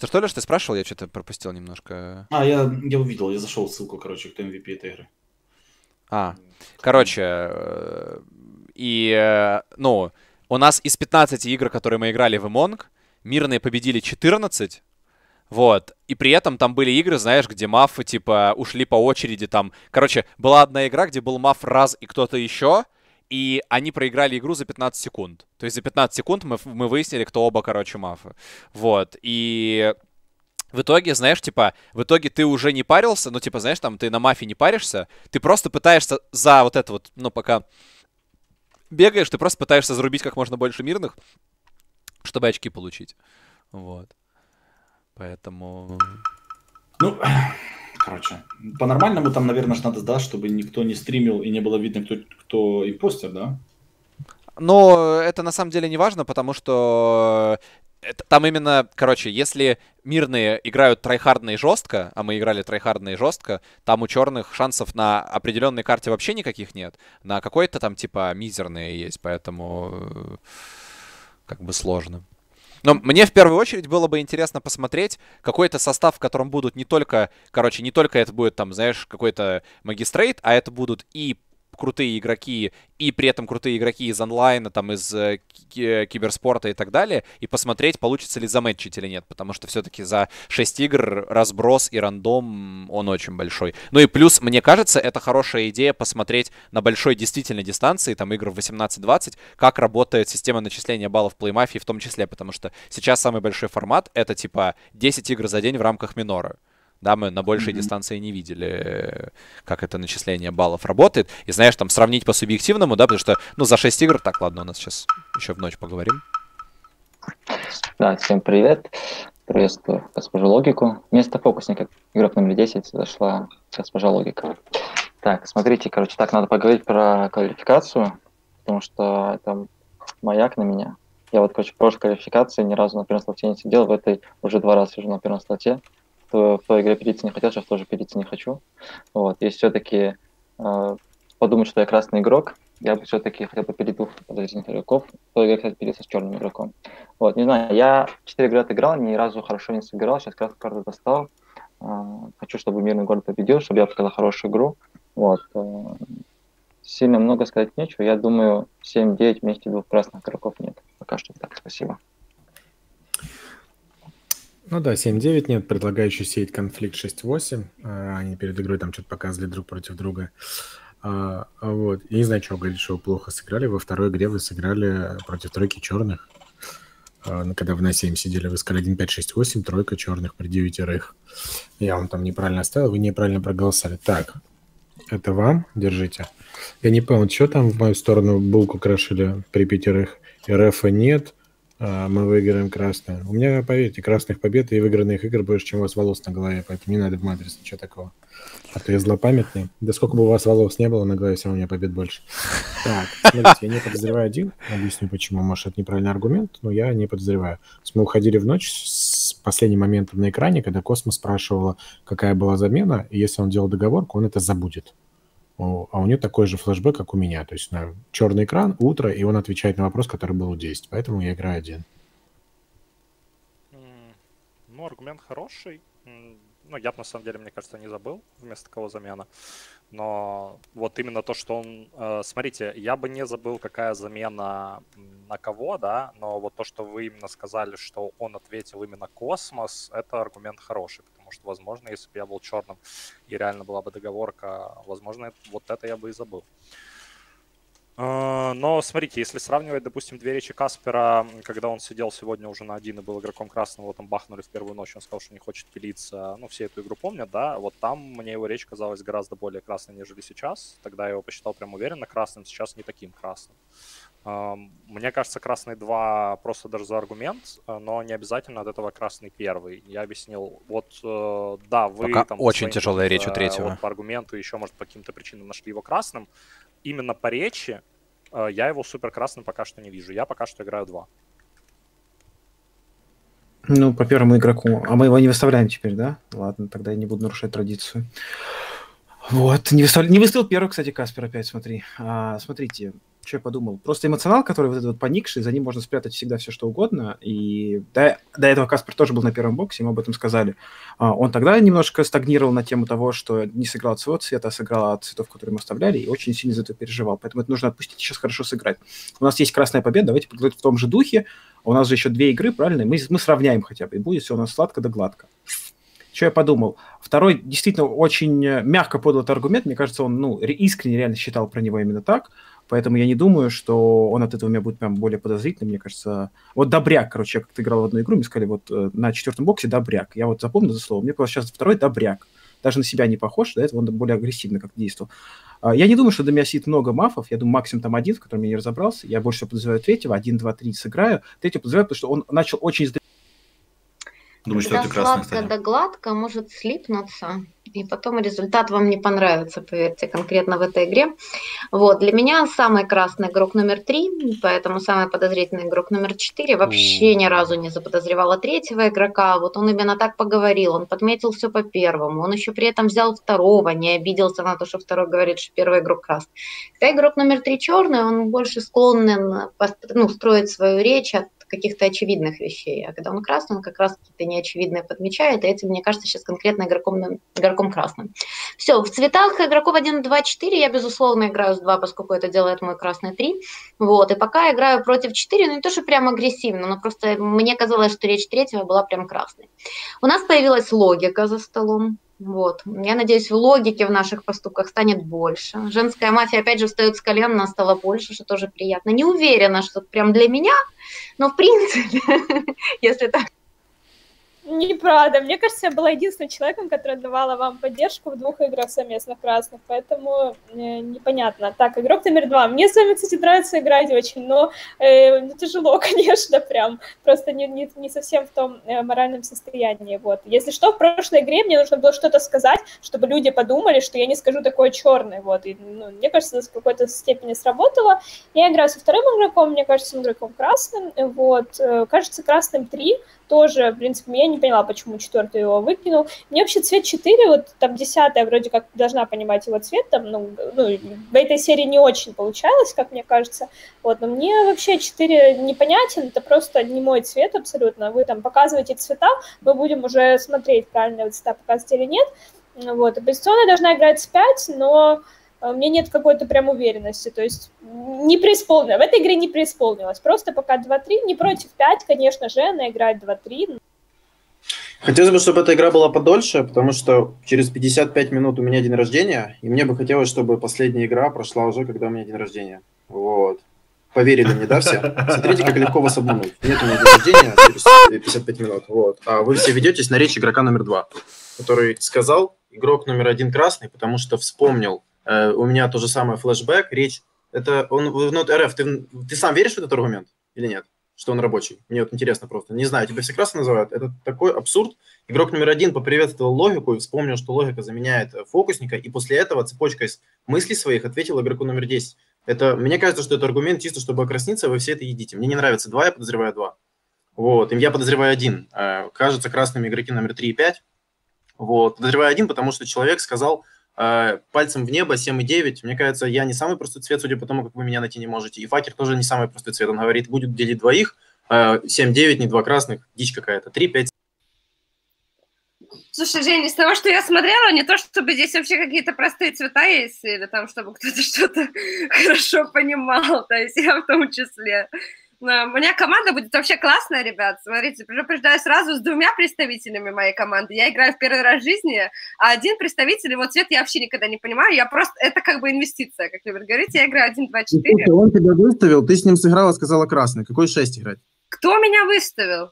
Что, что, Леш, ты спрашивал? Я что-то пропустил немножко. А, я, я увидел, я зашел ссылку, короче, кто MVP этой игры. А, короче, э, и, э, ну, у нас из 15 игр, которые мы играли в Among, мирные победили 14, вот. И при этом там были игры, знаешь, где мафы, типа, ушли по очереди там. Короче, была одна игра, где был маф раз и кто-то еще, и они проиграли игру за 15 секунд. То есть за 15 секунд мы, мы выяснили, кто оба, короче, мафы. Вот. И в итоге, знаешь, типа, в итоге ты уже не парился, ну, типа, знаешь, там, ты на мафии не паришься, ты просто пытаешься за вот это вот, ну, пока бегаешь, ты просто пытаешься зарубить как можно больше мирных, чтобы очки получить. Вот. Поэтому... Ну, короче, по-нормальному там, наверное, же надо, да, чтобы никто не стримил и не было видно, кто, кто импостер, да? Но это на самом деле не важно, потому что это, там именно, короче, если мирные играют трайхардно жестко, а мы играли трайхардно жестко, там у черных шансов на определенной карте вообще никаких нет. На какой-то там типа мизерные есть, поэтому э, как бы сложно. Но мне в первую очередь было бы интересно посмотреть какой-то состав, в котором будут не только, короче, не только это будет там, знаешь, какой-то магистрейт, а это будут и крутые игроки и при этом крутые игроки из онлайна, там, из э, киберспорта и так далее, и посмотреть, получится ли заметчить или нет, потому что все-таки за 6 игр разброс и рандом, он очень большой. Ну и плюс, мне кажется, это хорошая идея посмотреть на большой действительно дистанции, там, игр в 18-20, как работает система начисления баллов плеймафии в том числе, потому что сейчас самый большой формат — это, типа, 10 игр за день в рамках минора. Да, мы на большей mm-hmm. дистанции не видели, как это начисление баллов работает. И знаешь, там сравнить по субъективному, да, потому что, ну, за 6 игр, так, ладно, у нас сейчас еще в ночь поговорим. Да, всем привет. Приветствую госпожу Логику. Вместо фокусника игрок номер 10 зашла госпожа Логика. Так, смотрите, короче, так, надо поговорить про квалификацию, потому что это маяк на меня. Я вот, короче, в прошлой квалификации ни разу на первом слоте не сидел, в этой уже два раза сижу на первом слоте кто в той игре пилиться не хотел, сейчас тоже пилиться не хочу. Вот. Если все-таки э, подумать, что я красный игрок, я бы все-таки хотел бы пилить двух подозрительных игроков. В той игре, кстати, пилиться с черным игроком. Вот, не знаю, я 4 игры отыграл, ни разу хорошо не сыграл, сейчас красную карту достал. Э, хочу, чтобы мирный город победил, чтобы я показал хорошую игру. Вот. Э, сильно много сказать нечего. Я думаю, 7-9 вместе двух красных игроков нет. Пока что так, спасибо. Ну да, 7-9 нет, предлагающий сеять конфликт 6-8. А, они перед игрой там что-то показывали друг против друга. А, вот. Я не знаю, чего говорить, что вы плохо сыграли. Во второй игре вы сыграли против тройки черных. А, ну, когда вы на 7 сидели, вы сказали 1, 5, 6, 8, тройка черных при девятерых. Я вам там неправильно оставил, вы неправильно проголосовали. Так, это вам, держите. Я не понял, что там в мою сторону булку крошили при пятерых? РФа нет, а, мы выиграем красную. У меня, поверьте, красных побед и выигранных игр больше, чем у вас волос на голове, поэтому не надо в матрис ничего такого. А то я злопамятный. Да сколько бы у вас волос не было, на голове все равно у меня побед больше. Так, смотрите, я не подозреваю один. Объясню почему. Может, это неправильный аргумент, но я не подозреваю. Мы уходили в ночь с последним моментом на экране, когда Космос спрашивала, какая была замена, и если он делал договорку, он это забудет а у нее такой же флешбэк, как у меня. То есть на черный экран, утро, и он отвечает на вопрос, который был у 10. Поэтому я играю один. Ну, аргумент хороший. Ну, я бы, на самом деле, мне кажется, не забыл вместо кого замена. Но вот именно то, что он... Э, смотрите, я бы не забыл, какая замена на кого, да, но вот то, что вы именно сказали, что он ответил именно космос, это аргумент хороший, потому что, возможно, если бы я был черным и реально была бы договорка, возможно, вот это я бы и забыл. Но смотрите, если сравнивать, допустим, две речи Каспера, когда он сидел сегодня уже на один и был игроком красного, там бахнули в первую ночь, он сказал, что не хочет пилиться. Ну, все эту игру помнят, да? Вот там мне его речь казалась гораздо более красной, нежели сейчас. Тогда я его посчитал прям уверенно красным, сейчас не таким красным. Мне кажется, красный 2 просто даже за аргумент, э, но не обязательно от этого красный первый. Я объяснил, вот э, да, вы Пока там... очень тяжелая речь у третьего. Вот, по аргументу еще, может, по каким-то причинам нашли его красным. Именно по речи э, я его супер красным пока что не вижу. Я пока что играю 2. Ну, по первому игроку. А мы его не выставляем теперь, да? Ладно, тогда я не буду нарушать традицию. Вот, не выставил, не выставил первый, кстати, Каспер опять, смотри. А, смотрите, что я подумал. Просто эмоционал, который вот этот вот поникший, за ним можно спрятать всегда все, что угодно. И до, до этого Каспер тоже был на первом боксе, мы об этом сказали. А, он тогда немножко стагнировал на тему того, что не сыграл от своего цвета, а сыграл от цветов, которые мы оставляли, и очень сильно за это переживал. Поэтому это нужно отпустить сейчас хорошо сыграть. У нас есть красная победа, давайте подготовить в том же духе. У нас же еще две игры, правильно? Мы, мы сравняем хотя бы, и будет все у нас сладко да гладко. Что я подумал? Второй действительно очень мягко подал этот аргумент. Мне кажется, он ну, искренне реально считал про него именно так. Поэтому я не думаю, что он от этого у меня будет прям более подозрительным. Мне кажется, вот Добряк, короче, я как-то играл в одну игру, мне сказали, вот э, на четвертом боксе Добряк. Я вот запомнил это слово. Мне просто сейчас второй Добряк. Даже на себя не похож, до этого он более агрессивно как действовал. А, я не думаю, что до меня сидит много мафов. Я думаю, максимум там один, в котором я не разобрался. Я больше всего подозреваю третьего. Один, два, три сыграю. Третьего подозреваю, потому что он начал очень Думаю, что Когда это сладко кстати. да гладко может слипнуться, и потом результат вам не понравится, поверьте, конкретно в этой игре. Вот, для меня самый красный игрок номер три, поэтому самый подозрительный игрок номер четыре. Вообще ни разу не заподозревала третьего игрока. Вот он именно так поговорил, он подметил все по первому, он еще при этом взял второго, не обиделся на то, что второй говорит, что первый игрок красный. Когда игрок номер три черный, он больше склонен ну, строить свою речь от каких-то очевидных вещей. А когда он красный, он как раз какие-то неочевидные подмечает, и этим, мне кажется, сейчас конкретно игроком, игроком красным. Все, в цветах игроков 1, 2, 4 я, безусловно, играю с 2, поскольку это делает мой красный 3. Вот, и пока играю против 4, ну не то, что прям агрессивно, но просто мне казалось, что речь третьего была прям красной. У нас появилась логика за столом. Вот. Я надеюсь, в логике в наших поступках станет больше. Женская мафия, опять же, встает с колен, она стала больше, что тоже приятно. Не уверена, что прям для меня, но в принципе, если так Неправда. Мне кажется, я была единственным человеком, который давала вам поддержку в двух играх совместных красных, поэтому э, непонятно. Так, игрок номер два. Мне с вами, кстати, нравится играть очень, но э, ну, тяжело, конечно, прям. Просто не, не, не совсем в том э, моральном состоянии. Вот. Если что, в прошлой игре мне нужно было что-то сказать, чтобы люди подумали, что я не скажу такое черное. Вот. И, ну, мне кажется, это в какой-то степени сработало. Я играю со вторым игроком, мне кажется, игроком красным. Вот. Э, кажется, красным три тоже, в принципе, я не поняла, почему четвертый его выкинул. Мне вообще цвет 4, вот там десятая вроде как должна понимать его цвет, там, ну, ну, в этой серии не очень получалось, как мне кажется, вот, но мне вообще 4 непонятен, это просто не мой цвет абсолютно, вы там показываете цвета, мы будем уже смотреть, правильно цвета показываете или нет, вот, оппозиционная должна играть с 5, но у меня нет какой-то прям уверенности, то есть не преисполнила. В этой игре не преисполнилась. Просто пока 2-3, не против 5, конечно же, она играет 2-3. Хотелось бы, чтобы эта игра была подольше, потому что через 55 минут у меня день рождения, и мне бы хотелось, чтобы последняя игра прошла уже, когда у меня день рождения. Вот. Поверили мне, да, все? Смотрите, как легко вас обмануть. Нет у меня день рождения через 55 минут. Вот. А вы все ведетесь на речь игрока номер два, который сказал, игрок номер один красный, потому что вспомнил Э, у меня то же самое флешбэк, речь. Это он Node RF. Ты, ты сам веришь в этот аргумент или нет? Что он рабочий? Мне вот интересно просто. Не знаю, тебя все красно называют. Это такой абсурд. Игрок номер один поприветствовал логику и вспомнил, что логика заменяет э, фокусника, и после этого цепочка из мыслей своих ответил игроку номер 10. Это, мне кажется, что это аргумент чисто, чтобы окрасниться, вы все это едите. Мне не нравится два, я подозреваю два. Вот, я подозреваю один. Э, кажется, красными игроки номер 3 и 5. Вот, подозреваю один, потому что человек сказал, пальцем в небо 7,9. Мне кажется, я не самый простой цвет, судя по тому, как вы меня найти не можете. И Факер тоже не самый простой цвет. Он говорит, будет делить двоих, 7-9, э, не два красных, дичь какая-то. 3-5. Слушай, Женя, из того, что я смотрела, не то, чтобы здесь вообще какие-то простые цвета есть, или там, чтобы кто-то что-то хорошо понимал, то есть я в том числе. У меня команда будет вообще классная, ребят. Смотрите, предупреждаю сразу с двумя представителями моей команды. Я играю в первый раз в жизни, а один представитель, его цвет я вообще никогда не понимаю. Я просто, это как бы инвестиция, как любят говорить. Я играю 1, 2, 4. Он тебя выставил, ты с ним сыграла, сказала красный. Какой 6 играть? Кто меня выставил?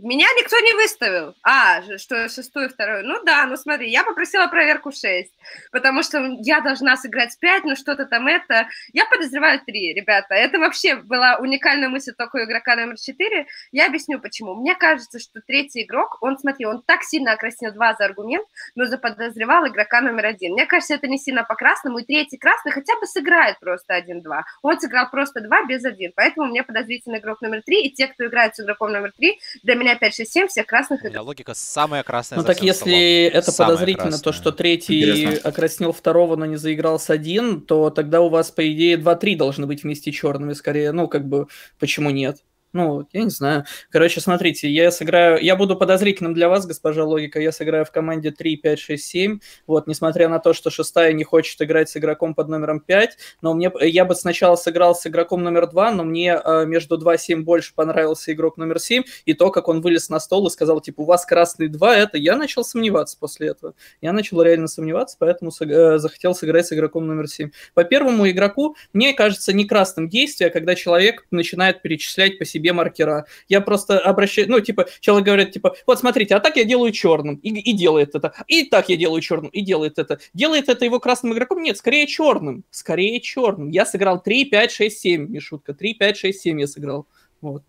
Меня никто не выставил. А, что шестую, вторую. Ну да, ну смотри, я попросила проверку 6, потому что я должна сыграть 5, ну что-то там это. Я подозреваю 3, ребята. Это вообще была уникальная мысль только у игрока номер 4. Я объясню почему. Мне кажется, что третий игрок, он, смотри, он так сильно окраснил 2 за аргумент, но заподозревал игрока номер 1. Мне кажется, это не сильно по красному, и третий красный хотя бы сыграет просто 1-2. Он сыграл просто 2 без 1, поэтому мне подозрительный игрок номер 3, и те, кто играет с игроком номер 3, для меня меня 5, 6, 7 всех красных У меня логика самая красная Ну так если столом. это Самая подозрительно, то красная. что третий Интересно. окраснил второго, но не заиграл с один, то тогда у вас, по идее, 2-3 должны быть вместе черными скорее. Ну, как бы, почему нет? Ну, я не знаю. Короче, смотрите, я сыграю... Я буду подозрительным для вас, госпожа Логика. Я сыграю в команде 3, 5, 6, 7. Вот, несмотря на то, что шестая не хочет играть с игроком под номером 5, но мне... Я бы сначала сыграл с игроком номер 2, но мне э, между 2-7 больше понравился игрок номер 7, и то, как он вылез на стол и сказал, типа, у вас красный 2, это... Я начал сомневаться после этого. Я начал реально сомневаться, поэтому сыг- э, захотел сыграть с игроком номер 7. По первому игроку, мне кажется, не красным действие, когда человек начинает перечислять по себе маркера. Я просто обращаю, ну, типа, человек говорит, типа, вот смотрите, а так я делаю черным, и, и делает это. И так я делаю черным, и делает это. Делает это его красным игроком? Нет, скорее черным. Скорее черным. Я сыграл 3, 5, 6, 7, не шутка. 3, 5, 6, 7 я сыграл. Вот.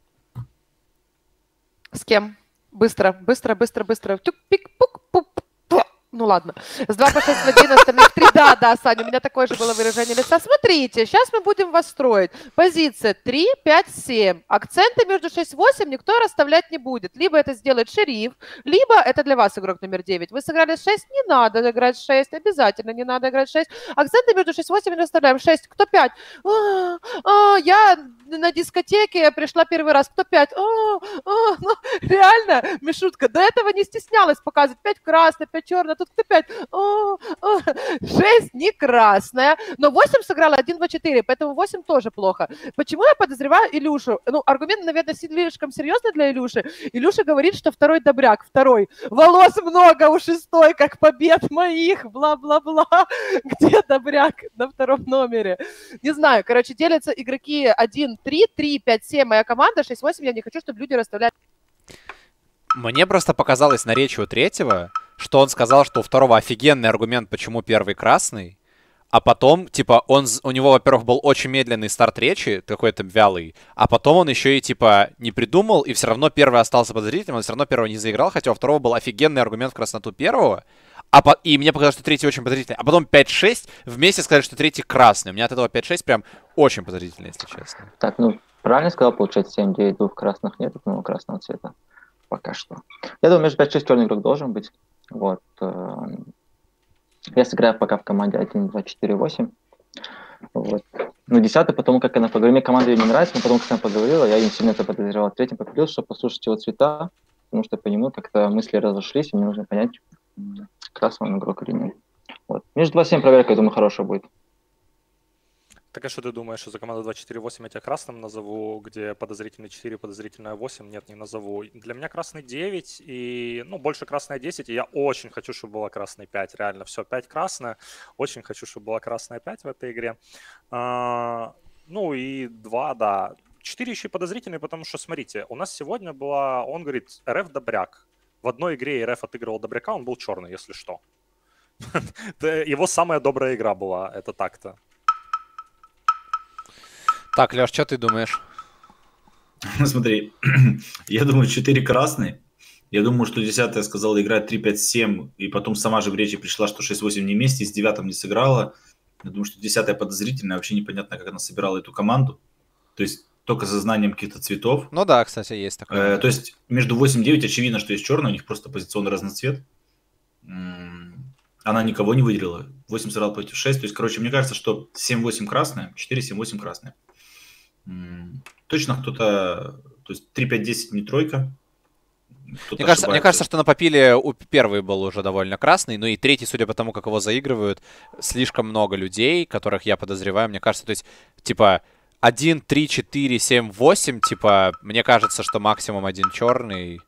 С кем? Быстро, быстро, быстро, быстро. Тюк, пик, пук, пук, пу. Ну ладно. С 2 по 6 в 1, остальных 3. Да, да, Саня, у меня такое же было выражение лица. Смотрите, сейчас мы будем вас строить. Позиция 3, 5, 7. Акценты между 6 и 8 никто расставлять не будет. Либо это сделает шериф, либо это для вас игрок номер 9. Вы сыграли 6, не надо играть 6, обязательно не надо играть 6. Акценты между 6 и 8 не расставляем. 6, кто 5? А, а, я на дискотеке пришла первый раз. Кто 5? А, а, ну, реально, Мишутка, до этого не стеснялась показывать 5 красная, 5 черная, тут 5? 6 не красная, но 8 сыграла 1, 2, 4, поэтому 8 тоже плохо. Почему я подозреваю Илюшу? Ну, аргумент, наверное, слишком серьезный для Илюши. Илюша говорит, что второй добряк, второй. Волос много у шестой, как побед моих, бла-бла-бла. Где добряк на втором номере? Не знаю, короче, делятся игроки 1, 3, 3, 5, 7, моя команда, 6, 8, я не хочу, чтобы люди расставляли. Мне просто показалось на речи у третьего, что он сказал, что у второго офигенный аргумент, почему первый красный, а потом, типа, он, у него, во-первых, был очень медленный старт речи, какой-то вялый, а потом он еще и, типа, не придумал, и все равно первый остался подозрительным, он все равно первого не заиграл, хотя у второго был офигенный аргумент в красноту первого, а по- и мне показалось, что третий очень подозрительный. А потом 5-6 вместе сказали, что третий красный. У меня от этого 5-6 прям очень подозрительно, если честно. Так, ну, правильно сказал, получается, 7, 9, двух красных нет, одного красного цвета. Пока что. Я думаю, между 5 6 черный игрок должен быть. Вот. э, Я сыграю пока в команде 1, 2, 4, 8. Вот. Ну, десятый, потому как она поговорила, мне команда ее не нравится, но потому как она поговорила, я не сильно это подозревал. Третьим поговорил, чтобы послушать его цвета, потому что по нему как-то мысли разошлись, и мне нужно понять, красный он игрок или нет. Вот. Между 2-7 проверка, я думаю, хорошая будет. Так а что ты думаешь, что за команду 2-4-8 я тебя красным назову, где подозрительный 4, подозрительная 8? Нет, не назову. Для меня красный 9 и, ну, больше красная 10, и я очень хочу, чтобы была красная 5, реально, все, 5 красная, очень хочу, чтобы была красная 5 в этой игре. А, ну и 2, да. 4 еще и подозрительные, потому что, смотрите, у нас сегодня была, он говорит, РФ Добряк. В одной игре РФ отыгрывал Добряка, он был черный, если что. Его самая добрая игра была, это так-то. Так, Леш, что ты думаешь? Ну, смотри, я думаю, 4 красные. Я думаю, что 10 сказала играть 3-5-7, и потом сама же в речи пришла, что 6-8 не вместе, и с 9 не сыграла. Я думаю, что 10 подозрительная, вообще непонятно, как она собирала эту команду. То есть только за знанием каких-то цветов. Ну да, кстати, есть такое. Э, то есть между 8 и 9 очевидно, что есть черный, у них просто позиционный разноцвет. Она никого не выделила. 8 сыграл против 6. То есть, короче, мне кажется, что 7-8 красная, 4-7-8 красная. Точно кто-то... То есть 3-5-10 не тройка. Мне кажется, мне кажется, что на попиле у первый был уже довольно красный, ну и третий, судя по тому, как его заигрывают, слишком много людей, которых я подозреваю, мне кажется, то есть, типа, 1, 3, 4, 7, 8, типа, мне кажется, что максимум один черный,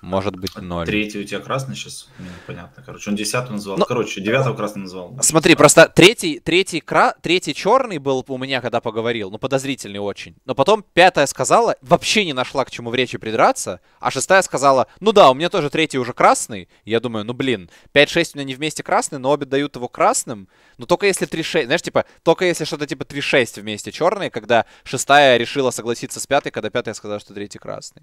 может быть, ноль. Третий у тебя красный сейчас? Мне непонятно. Короче, он десятый назвал. Ну, Короче, девятого красным назвал. Смотри, просто третий, третий, кра... третий черный был у меня, когда поговорил, ну, подозрительный очень. Но потом пятая сказала, вообще не нашла к чему в речи придраться, а шестая сказала, ну да, у меня тоже третий уже красный. Я думаю, ну, блин, 5-6 у меня не вместе красный, но обе дают его красным. Но только если 3-6, знаешь, типа, только если что-то типа 3-6 вместе черные, когда шестая решила согласиться с пятой, когда пятая сказала, что третий красный.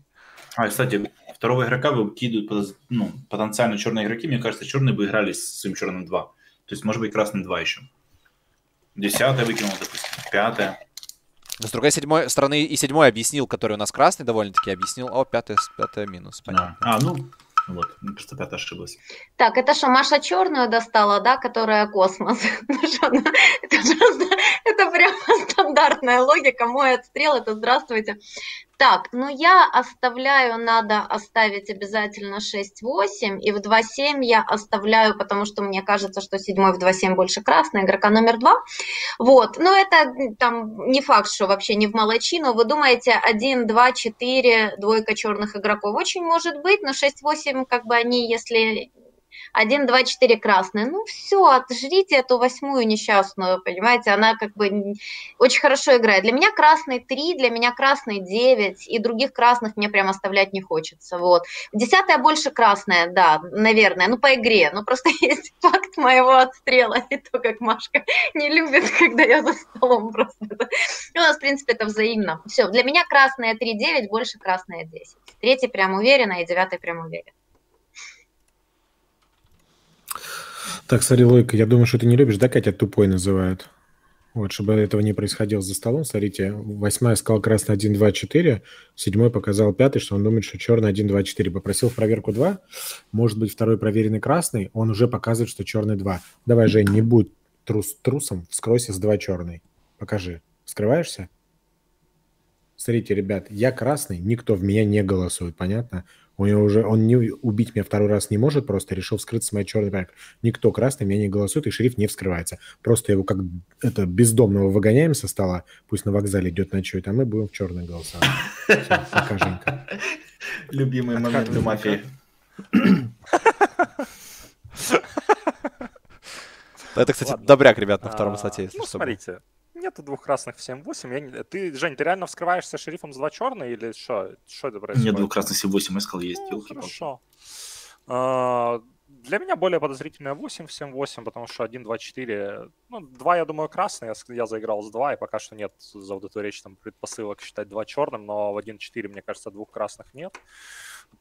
А, кстати, второго игрока выкидывают подоз- ну, потенциально черные игроки. Мне кажется, черные бы играли с своим черным 2. То есть, может быть, красный 2 еще. Десятая выкинул, допустим, пятая. Но с другой седьмой стороны и седьмой объяснил, который у нас красный довольно-таки объяснил. О, пятый, пятый минус, понятно. А, ну, вот, кажется, пятая ошиблась. Так, это что, Маша черную достала, да, которая космос? Ну ну, это, просто, это прямо стандартная логика. Мой отстрел, это здравствуйте. Так, ну я оставляю, надо оставить обязательно 6-8, и в 2-7 я оставляю, потому что мне кажется, что 7 в 2-7 больше красный, игрока номер 2. Вот, но это там не факт, что вообще не в молочину. Вы думаете, 1, 2, 4, двойка черных игроков очень может быть, но 6-8, как бы они, если 1, 2, 4 красные. Ну все, отжрите эту восьмую несчастную, понимаете, она как бы очень хорошо играет. Для меня красный 3, для меня красный 9, и других красных мне прям оставлять не хочется, вот. Десятая больше красная, да, наверное, ну по игре, ну просто есть факт моего отстрела, и то, как Машка не любит, когда я за столом просто. У нас, в принципе, это взаимно. Все, для меня красная 3, 9, больше красная 10. Третий прям уверенно, и девятый прям уверен. Так, смотри, Лойка, я думаю, что ты не любишь, да, Катя, тупой называют? Вот, чтобы этого не происходило за столом, смотрите, восьмая сказал красный 1, 2, 4, седьмой показал пятый, что он думает, что черный 1, 2, 4. Попросил в проверку 2, может быть, второй проверенный красный, он уже показывает, что черный 2. Давай, Жень, не будь трус, трусом, вскройся с 2 черный. Покажи. Скрываешься? Смотрите, ребят, я красный, никто в меня не голосует, понятно? У него уже, он не убить меня второй раз не может, просто решил вскрыться с моей черной проект. Никто красный меня не голосует, и шериф не вскрывается. Просто его как это бездомного выгоняем со стола, пусть на вокзале идет ночует, а мы будем в черный голосовать. Все, пока, Женька. Любимые моменты мафии. Это, кстати, добряк, ребят, на втором слоте, если Ну, смотрите, нету двух красных в 7-8. Я Ты, Жень, ты реально вскрываешься шерифом с два черные или что? Что это происходит? Нет, двух красных 7-8, я сказал, есть. Ну, хорошо. А, Для меня более подозрительная 8 в 7-8, потому что 1, 2, 4... Ну, 2, я думаю, красный. Я, заиграл с 2, и пока что нет за аудиторией там предпосылок считать 2 черным, но в 1-4, мне кажется, двух красных нет.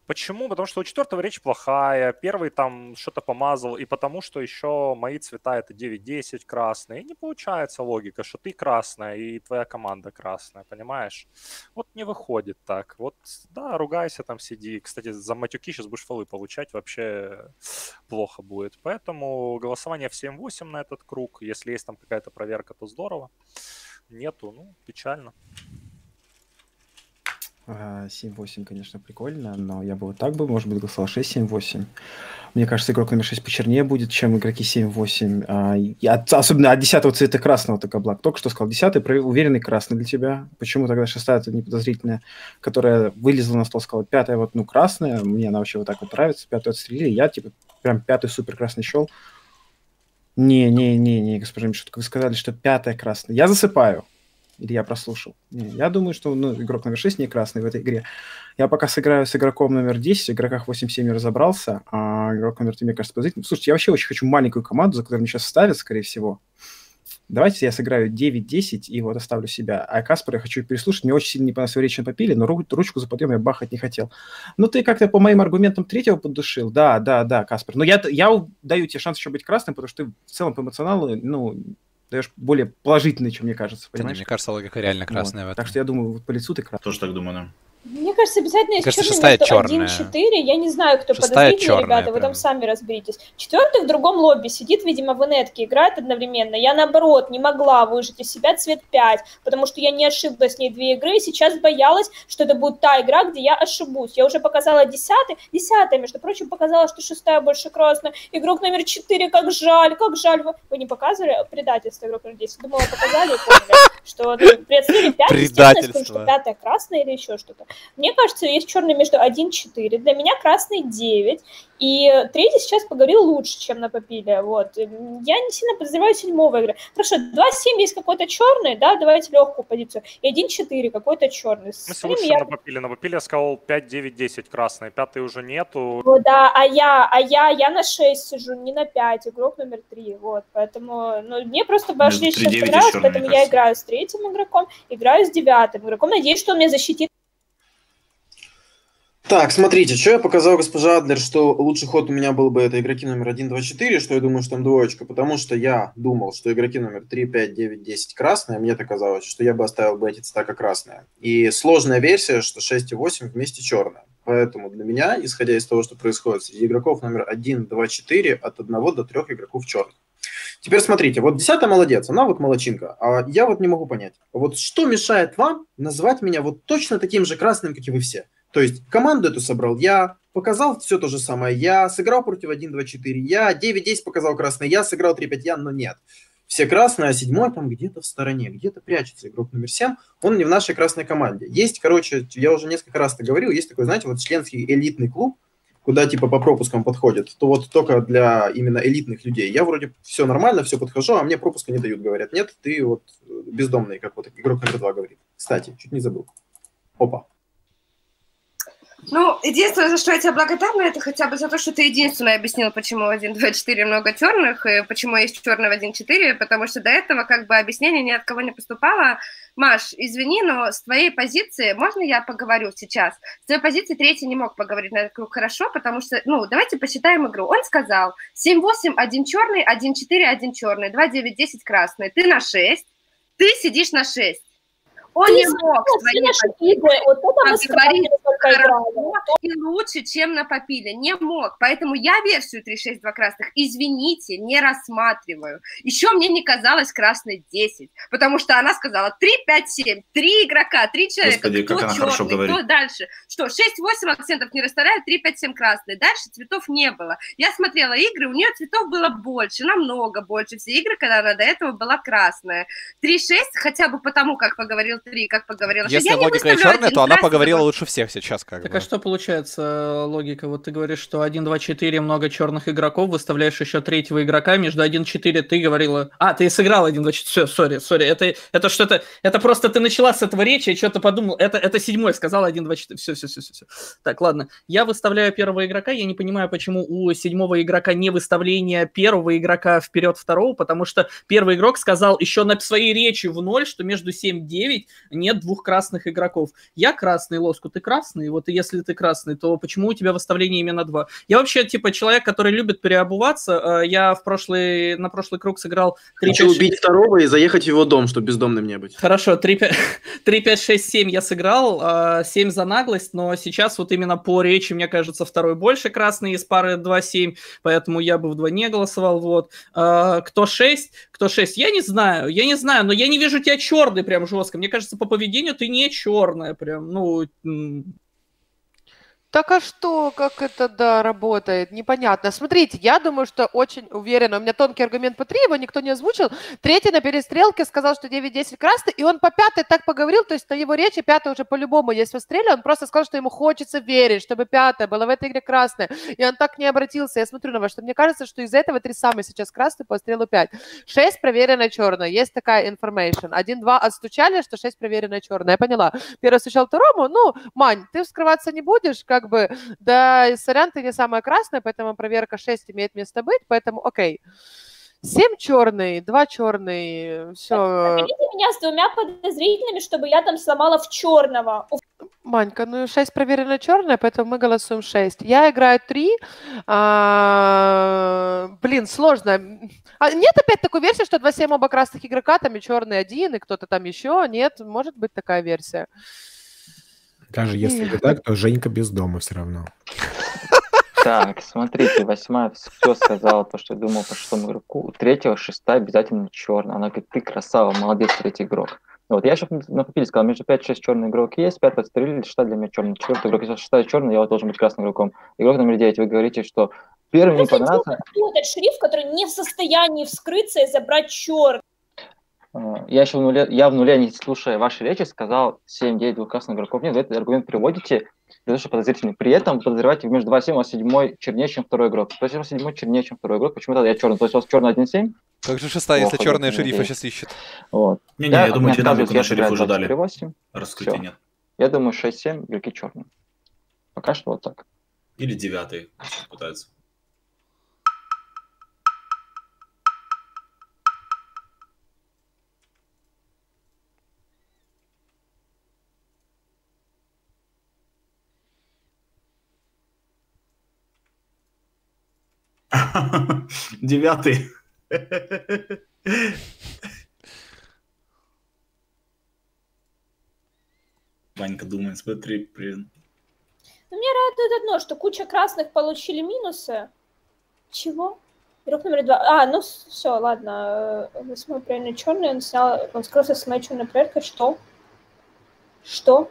Почему? Потому что у четвертого речь плохая, первый там что-то помазал, и потому что еще мои цвета это 9-10 красные. И не получается логика, что ты красная и твоя команда красная, понимаешь? Вот не выходит так. Вот, да, ругайся там, сиди. Кстати, за матюки сейчас будешь фолы получать, вообще плохо будет. Поэтому голосование в 7-8 на этот круг. Если есть там какая-то проверка, то здорово. Нету, ну, печально. А, 7-8, конечно, прикольно, но я бы вот так бы, может быть, голосовал 6-7-8. Мне кажется, игрок номер 6 почернее будет, чем игроки 7-8. А, от- особенно от 10 цвета красного так облак. Только что сказал 10 уверенный красный для тебя. Почему тогда шестая это неподозрительная, которая вылезла на стол, сказала пятая вот, ну, красная, мне она вообще вот так вот нравится, пятую отстрелили, я, типа, прям пятый супер красный щел. Не-не-не-не, госпожа Мишутка, вы сказали, что пятая красная. Я засыпаю. Или я прослушал? Не, я думаю, что ну, игрок номер 6 не красный в этой игре. Я пока сыграю с игроком номер 10, в игроках 8-7 не разобрался, а игрок номер 3, мне кажется, подозрительным. Слушайте, я вообще очень хочу маленькую команду, за которую мне сейчас ставят, скорее всего. Давайте я сыграю 9-10 и вот оставлю себя. А Каспара я хочу переслушать. Мне очень сильно не понравилась его речь на попиле, но ру- ручку за подъем я бахать не хотел. Ну, ты как-то по моим аргументам третьего поддушил. Да, да, да, Каспар. Но я, я даю тебе шанс еще быть красным, потому что ты в целом по эмоционалу, ну, даешь более положительный, чем мне кажется. Да Понимаешь? Мне кажется, логика реально Вот. красная в этом. Так что я думаю, вот по лицу ты красный. Тоже так думаю, да. Мне кажется, обязательно есть кажется, черный между чёрная. 1-4. Я не знаю, кто Шестая подозрительный, ребята, вы прям. там сами разберитесь. Четвертый в другом лобби сидит, видимо, в инетке, играет одновременно. Я, наоборот, не могла выжить из себя цвет 5, потому что я не ошиблась с ней две игры, и сейчас боялась, что это будет та игра, где я ошибусь. Я уже показала десятый, десятая, между прочим, показала, что шестая больше красная. Игрок номер 4, как жаль, как жаль. Вы, вы не показывали предательство игрок номер 10? Думала, показали и поняли, что ну, отстреле 5, естественно, я скажу, что пятая красная или еще что-то. Мне кажется, есть черный между 1-4. Для меня красный 9. И третий сейчас поговорил лучше, чем на попиле. Вот. Я не сильно подозреваю седьмого игры. Хорошо, 2-7 есть какой-то черный, да, давайте легкую позицию. И 1-4 какой-то черный. С ним лучше, я на попиле? На попиле я сказал 5, 9, 10 красные. Пятый уже нету. Ну да, а я, а я, я на 6 сижу, не на 5, игрок номер 3, вот, поэтому, ну, мне просто лист сейчас 3-9 и понравился, чёрным, поэтому я играю с третьим игроком, играю с девятым игроком, надеюсь, что он меня защитит Так, смотрите, что я показал госпожа Адлер, что лучший ход у меня был бы это игроки номер 1, 2, 4, что я думаю, что там двоечка, потому что я думал, что игроки номер 3, 5, 9, 10 красные, мне так казалось, что я бы оставил бы эти стака красные. И сложная версия, что 6 и 8 вместе черная. Поэтому для меня, исходя из того, что происходит среди игроков номер 1, 2, 4, от 1 до 3 игроков черных. Теперь смотрите, вот десятая молодец, она вот молочинка, а я вот не могу понять, вот что мешает вам назвать меня вот точно таким же красным, как и вы все? То есть команду эту собрал я, показал все то же самое я, сыграл против 1, 2, 4 я, 9, 10 показал красный я, сыграл 3, 5 я, но нет. Все красные, а седьмой там где-то в стороне, где-то прячется игрок номер 7, он не в нашей красной команде. Есть, короче, я уже несколько раз это говорил, есть такой, знаете, вот членский элитный клуб, куда типа по пропускам подходит, то вот только для именно элитных людей. Я вроде все нормально, все подхожу, а мне пропуска не дают, говорят. Нет, ты вот бездомный, как вот игрок номер два говорит. Кстати, чуть не забыл. Опа. Ну, единственное, за что я тебе благодарна, это хотя бы за то, что ты единственное объяснил, почему в 1.2.4 много черных, и почему есть черный в 1.4, потому что до этого как бы объяснение ни от кого не поступало. Маш, извини, но с твоей позиции, можно я поговорю сейчас? С твоей позиции третий не мог поговорить на этот круг хорошо, потому что, ну, давайте посчитаем игру. Он сказал 7-8, 1 черный, 1-4, 1 черный, 2-9-10 красный. Ты на 6, ты сидишь на 6 он не мог свои игры, вот это говорить и лучше, чем на попиле. Не мог. Поэтому я версию 3-6-2 красных, извините, не рассматриваю. Еще мне не казалось красной 10, потому что она сказала 3-5-7, 3 игрока, 3 человека, Господи, кто как она черный, хорошо говорит. кто дальше. Что, 6-8 акцентов не расставляют, 3-5-7 красные. Дальше цветов не было. Я смотрела игры, у нее цветов было больше, намного больше. Все игры, когда она до этого была красная. 3-6, хотя бы потому, как поговорил 3, как поговорила. Если я логика выставлю черная, один то она поговорила лучше всех сейчас, как Так бы. а что получается логика? Вот ты говоришь, что 1, 2, 4 много черных игроков, выставляешь еще третьего игрока, между 1, 4 ты говорила... А, ты сыграл 1, 2, 4, все, сори, сори, это, это что-то... Это просто ты начала с этого речи, я что-то подумал, это, это седьмой сказал 1, 2, 4, все, все, все, все, все. Так, ладно, я выставляю первого игрока, я не понимаю, почему у седьмого игрока не выставление первого игрока вперед второго, потому что первый игрок сказал еще на своей речи в ноль, что между 7-9 нет двух красных игроков. Я красный, Лоску, ты красный, вот и если ты красный, то почему у тебя выставление именно два? Я вообще, типа, человек, который любит переобуваться, э, я в прошлый, на прошлый круг сыграл 3 Хочу убить второго и заехать в его дом, чтобы бездомным не быть. Хорошо, 3, 5, 3, 5, 6, 7 я сыграл, 7 за наглость, но сейчас вот именно по речи, мне кажется, второй больше красный из пары 2-7, поэтому я бы в 2 не голосовал, вот. А, Кто 6, кто 6, я не знаю, я не знаю, но я не вижу тебя черный прям жестко, мне кажется, по поведению ты не черная прям, ну... Так а что, как это, да, работает? Непонятно. Смотрите, я думаю, что очень уверенно. У меня тонкий аргумент по 3, его никто не озвучил. Третий на перестрелке сказал, что 9-10 красный, и он по пятой так поговорил, то есть на его речи пятая уже по-любому есть в стреле, он просто сказал, что ему хочется верить, чтобы пятая была в этой игре красная. И он так не обратился. Я смотрю на вас, что мне кажется, что из-за этого три самые сейчас красные по стрелу 5. 6 проверено черное. Есть такая information. 1-2 отстучали, что 6 проверено черное. Я поняла. Первый стучал второму. Ну, Мань, ты вскрываться не будешь, как бы, да, сорян, ты не самая красная, поэтому проверка 6 имеет место быть, поэтому окей. 7 черный, 2 черный, все. Наберите меня с двумя подозрительными, чтобы я там сломала в черного. Манька, ну 6 проверено черное, поэтому мы голосуем 6. Я играю 3. А, блин, сложно. А нет опять такой версии, что 2-7 оба красных игрока, там и черный один, и кто-то там еще? Нет, может быть такая версия. Даже если не так, то Женька без дома все равно. Так, смотрите, восьмая все сказала, то, что я думал по шестому игроку. У третьего шестая обязательно черная. Она говорит, ты красава, молодец, третий игрок. Вот, я еще на попиле сказал, между 5-6 черный игрок есть, 5 подстрелили, шестая для меня черный. Четвертый игрок, если шестая черный, я вот должен быть красным игроком. Игрок номер 9, вы говорите, что первый мне понравился. Этот шрифт, который не в состоянии вскрыться и забрать черт. А, Я еще в нуле, я в нуле, не слушая ваши речи, сказал 7-9 двух красных игроков. Нет, вы этот аргумент приводите, того, чтобы подозрительный. При этом подозреваете между 2-7, а седьмой чернее, чем второй игрок. То есть, у вас седьмой чернее, чем второй игрок. Почему тогда я черный? То есть, у вас черный 1-7? Как же шестая, если черная шерифа сейчас ищет? Вот. Не-не, я думаю, мне динамику на я шерифа уже дали. 24-8. Раскрытия Всё. нет. Я думаю, 6-7, игроки черные. Пока что вот так. Или девятый пытаются. Девятый. Ванька думает, смотри, блин. Ну, меня радует одно, что куча красных получили минусы. Чего? Игрок номер два. А, ну все, ладно. э, Восьмой правильно черный, он снял, он скрылся с моей черной проверкой. Что? Что?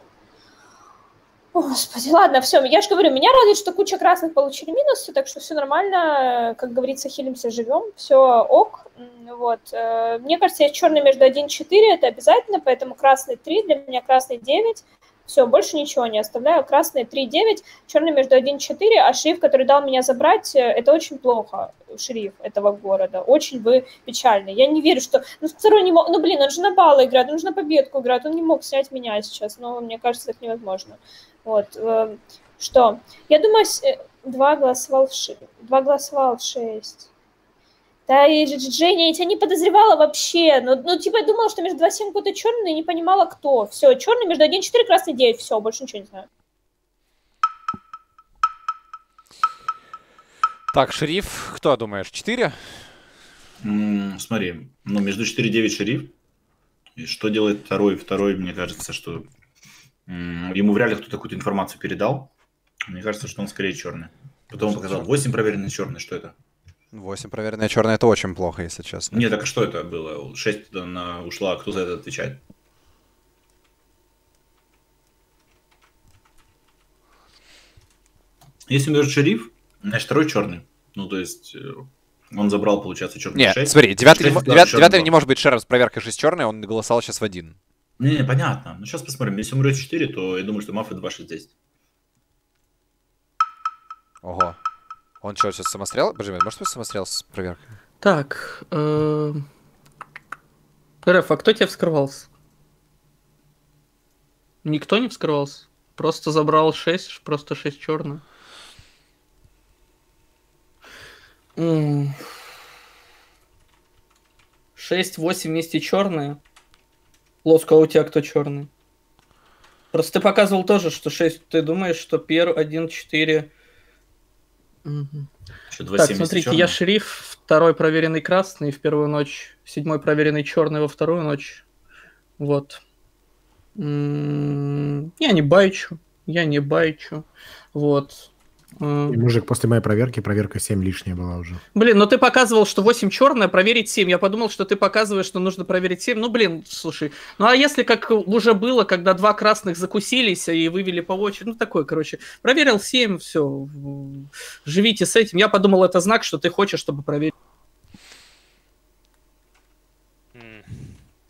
О, Господи, ладно, все, я же говорю, меня радует, что куча красных получили минусы, так что все нормально, как говорится, хилимся, живем, все ок, вот. э, Мне кажется, есть черный между 1 и 4, это обязательно, поэтому красный 3, для меня красный 9, все, больше ничего не оставляю, красный 3, 9, черный между 1 и 4, а шериф, который дал меня забрать, э, это очень плохо, шериф этого города, очень вы печальны, я не верю, что, ну, второй не мог, ну, блин, он же на баллы играет, он же на победку играет, он не мог снять меня сейчас, но мне кажется, так невозможно. Вот. э, Что? Я думаю, э, два голосовал в шесть. Два голосовал в шесть. Да, и Женя, я тебя не подозревала вообще. Ну, ну типа, я думала, что между 2-7 какой-то черный, и не понимала, кто. Все, черный между 1-4, красный 9. Все, больше ничего не знаю. Так, шериф, кто думаешь, 4? М, Смотри, ну, между 4 и 9 шериф. И что делает второй? Второй, мне кажется, что ему вряд ли кто-то какую-то информацию передал. Мне кажется, что он скорее черный. Потом он показал 8 проверенный черный. Что это? 8 проверенная черная, это очень плохо, если честно. Нет, так а что это было? 6 на ушла, кто за это отвечает? Если между шериф, значит второй черный. Ну, то есть, э, он забрал, получается, черный Нет, 6. смотри, девятый, не, мо- Шесть, да, девят- черный девятый два. не может быть шером с проверкой 6 черный, он голосовал сейчас в один. Не, не, понятно. Ну, сейчас посмотрим. Если умрет 4, то я думаю, что Маффа 2-6-10. Ого. Он что, сейчас самострел? Подожди, может быть самострел с проверкой? Так, э, РФ, а кто тебе вскрывался? Никто не вскрывался? Просто забрал 6, просто 6 черных. 6-8 вместе черные. Лоска, а у тебя кто черный? Просто ты показывал тоже, что 6. Ты думаешь, что пер 1, 4. Еще Так, смотрите, я шериф, второй проверенный красный в первую ночь, седьмой проверенный черный во вторую ночь. Вот. М, Я не байчу, я не байчу. Вот. И, мужик, после моей проверки проверка 7 лишняя была уже. Блин, ну ты показывал, что 8 черное, проверить 7. Я подумал, что ты показываешь, что нужно проверить 7. Ну, блин, слушай. Ну, а если как уже было, когда два красных закусились и вывели по очереди, ну, такое, короче. Проверил 7, все. Живите с этим. Я подумал, это знак, что ты хочешь, чтобы проверить.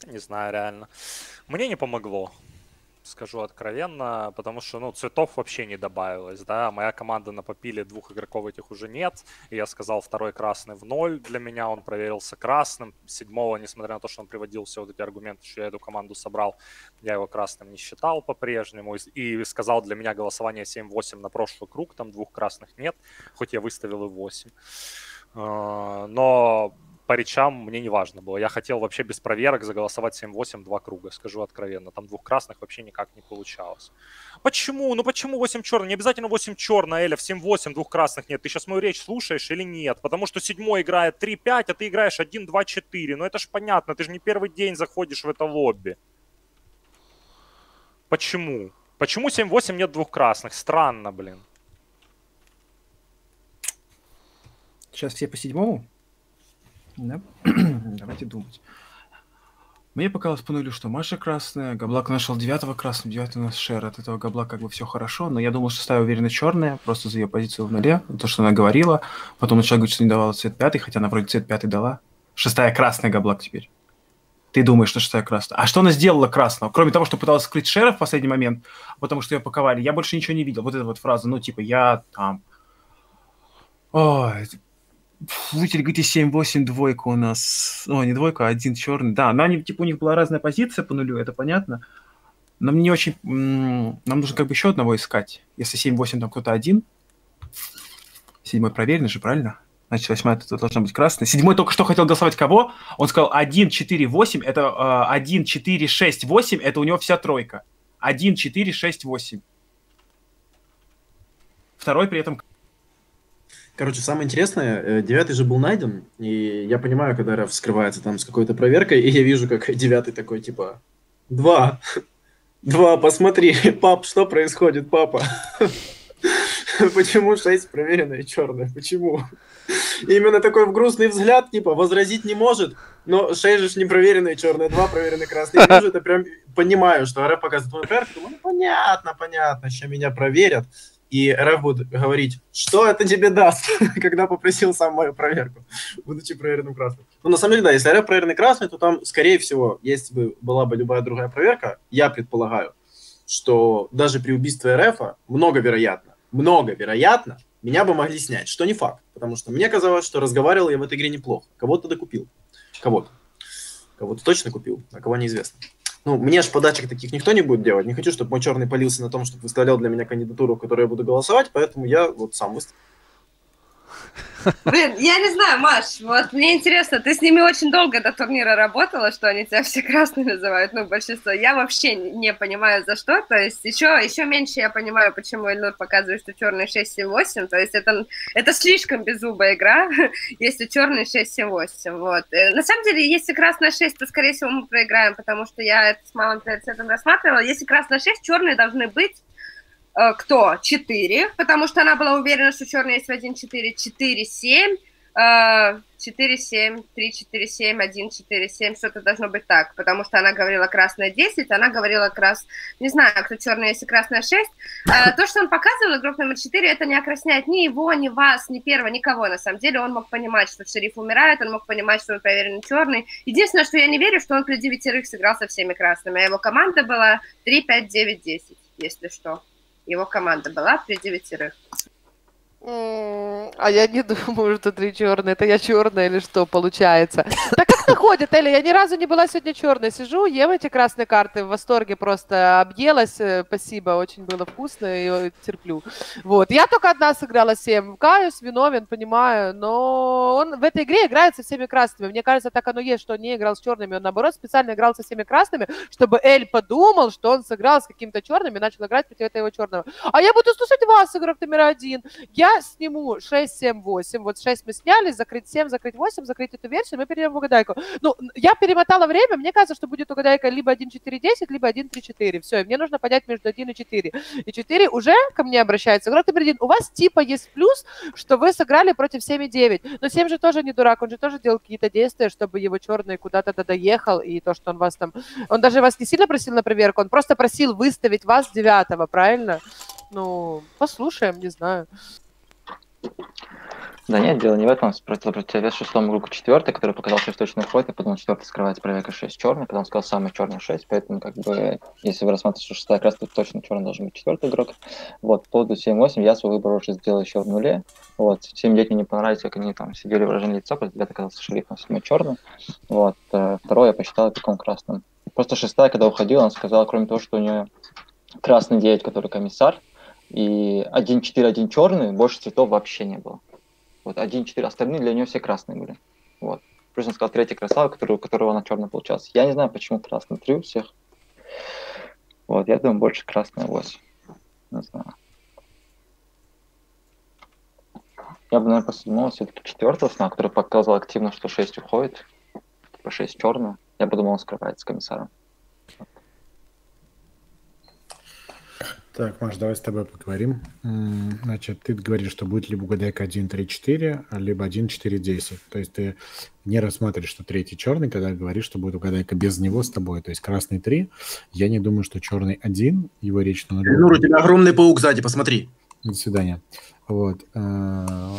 Не знаю, реально. Мне не помогло, скажу откровенно, потому что, ну, цветов вообще не добавилось, да, моя команда на попиле двух игроков этих уже нет, и я сказал второй красный в ноль. Для меня, он проверился красным, седьмого, несмотря на то, что он приводил все вот эти аргументы, что я эту команду собрал, я его красным не считал по-прежнему, и- сказал для меня голосование 7-8 на прошлый круг, там двух красных нет, хоть я выставил и 8. А, Но по речам мне не важно было. Я хотел вообще без проверок заголосовать 7-8 два круга, скажу откровенно. Там двух красных вообще никак не получалось. Почему? Ну почему 8 черный? Не обязательно 8 черный, Эля, в 7-8 двух красных нет. Ты сейчас мою речь слушаешь или нет? Потому что седьмой играет 3-5, а ты играешь 1-2-4. Ну это ж понятно, ты же не первый день заходишь в это лобби. Почему? Почему 7-8 нет двух красных? Странно, блин. Сейчас все по седьмому? Да? Давайте думать. Мне показалось по нулю, что Маша красная, Габлак нашел девятого красным, девятый у нас Шер. От этого Габла как бы все хорошо, но я думал, что стая уверенно черная, просто за ее позицию в нуле, то, что она говорила. Потом начала говорить, что не давала цвет пятый, хотя она вроде цвет пятый дала. Шестая красная Габлак теперь. Ты думаешь, что шестая красная. А что она сделала красного? Кроме того, что пыталась скрыть Шера в последний момент, потому что ее паковали, я больше ничего не видел. Вот эта вот фраза, ну, типа, я там... Ой, Лутель говорит, 7-8 двойка у нас. О, не двойка, а один черный. Да, но они, типа, у них была разная позиция по нулю, это понятно. Но мне не очень... Нам нужно как бы еще одного искать. Если 7-8 там кто-то один. Седьмой проверенный же, правильно? Значит, восьмая тут должна быть красная. Седьмой только что хотел голосовать кого? Он сказал 1, 4, 8. Это э, 1, 4, 6, 8. Это у него вся тройка. 1, 4, 6, 8. Второй при этом Короче, самое интересное, э, девятый же был найден, и я понимаю, когда РФ скрывается там с какой-то проверкой, и я вижу, как девятый такой, типа, два, два, посмотри, пап, что происходит, папа? Почему шесть проверенная черная? Почему? Именно такой грустный взгляд, типа, возразить не может, но 6 же не проверенные черные, 2 проверенные красные. Я вижу это прям понимаю, что РФ показывает мой проверку, ну понятно, понятно, сейчас меня проверят. И РФ будет говорить, что это тебе даст, когда попросил сам мою проверку, будучи проверенным красным. Ну, на самом деле, да, если РФ проверенный красный, то там, скорее всего, если бы была бы любая другая проверка, я предполагаю, что даже при убийстве РФ много вероятно, много вероятно, меня бы могли снять, что не факт, потому что мне казалось, что разговаривал я в этой игре неплохо. Кого-то докупил. Кого-то. Кого-то точно купил, а кого неизвестно. Ну, мне же подачек таких никто не будет делать. Не хочу, чтобы мой черный полился на том, чтобы выставлял для меня кандидатуру, в которой я буду голосовать, поэтому я вот сам выставил. Блин, я не знаю, Маш, вот мне интересно, ты с ними очень долго до турнира работала, что они тебя все красные называют, ну, большинство. Я вообще не понимаю, за что, то есть еще, еще меньше я понимаю, почему Эльнур показывает, что черный 6-7-8, то есть это, это слишком беззубая игра, если черный 6-7-8, вот. Э, на самом деле, если красная 6, то, скорее всего, мы проиграем, потому что я это с малым приоритетом рассматривала. Если красная 6, черные должны быть кто? 4, потому что она была уверена, что черный есть в 1, 4, 4, 7, 4, 7, 3, 4, 7, 1, 4, 7, что-то должно быть так, потому что она говорила красная 10, она говорила крас, не знаю, кто черный, если красная 6. Э, то, что он показывал, игрок номер 4, это не окрасняет ни его, ни вас, ни первого, никого, на самом деле. Он мог понимать, что шериф умирает, он мог понимать, что он проверенный черный. Единственное, что я не верю, что он при девятерых сыграл со всеми красными, а его команда была 3, 5, 9, 10, если что его команда была при девятерых. А я не думаю, что три черные. Это я черная или что получается? Да как находит, Эля? Я ни разу не была сегодня черной. Сижу, ем эти красные карты, в восторге просто объелась. Э, спасибо, очень было вкусно и терплю. Вот. Я только одна сыграла 7. Каюсь, виновен, понимаю. Но он в этой игре играет со всеми красными. Мне кажется, так оно есть, что он не играл с черными. Он, наоборот, специально играл со всеми красными, чтобы Эль подумал, что он сыграл с каким-то черным и начал играть против этого черного. А я буду слушать вас, игрок номер один. Я сниму 6, 7, 8. Вот 6 мы сняли, закрыть 7, закрыть 8, закрыть эту версию, мы перейдем в угадайку. Ну, я перемотала время, мне кажется, что будет угадайка либо 1, 4, 10, либо 1, 3, 4. Все, и мне нужно понять между 1 и 4. И 4 уже ко мне обращается. Игрок номер 1, у вас типа есть плюс, что вы сыграли против 7 и 9. Но 7 же тоже не дурак, он же тоже делал какие-то действия, чтобы его черный куда-то доехал, и то, что он вас там... Он даже вас не сильно просил на проверку, он просто просил выставить вас девятого, правильно? Ну, послушаем, не знаю. Да нет, дело не в этом. Против противовес шестому кругу четвертый, который показал, что точно вход, и потом четвертый скрывается проверка 6 черный, он сказал самый черный 6, поэтому как бы, если вы рассматриваете, что шестая раз то точно черный должен быть четвертый игрок. Вот, по поводу 7-8 я свой выбор уже сделал еще в нуле. Вот, 7 лет мне не понравилось, как они там сидели выражение лица, после ребята оказался шерифом, седьмой черный. Вот, э, второе я посчитал игроком красным. Просто шестая, когда уходила, он сказал, кроме того, что у нее красный 9, который комиссар, и 1-4, 1 черный, больше цветов вообще не было. Вот 1-4, остальные для нее все красные были. Вот. Плюс он сказал третий красава, который, у которого она черная получалась. Я не знаю, почему красный 3 у всех. Вот, я думаю, больше красная 8. Не знаю. Я бы, наверное, седьмого все-таки четвертого сна, который показал активно, что 6 уходит. Типа 6 черная. Я бы думал, он скрывается с комиссаром. Так, Маш, давай с тобой поговорим. Значит, ты говоришь, что будет либо угадайка 1, 3, 4, либо 1, 4, 10. То есть ты не рассматриваешь, что третий черный, когда говоришь, что будет угадайка без него с тобой. То есть красный 3. Я не думаю, что черный 1, его речь на. Нур, у тебя огромный паук сзади, посмотри. До свидания. Вот. А,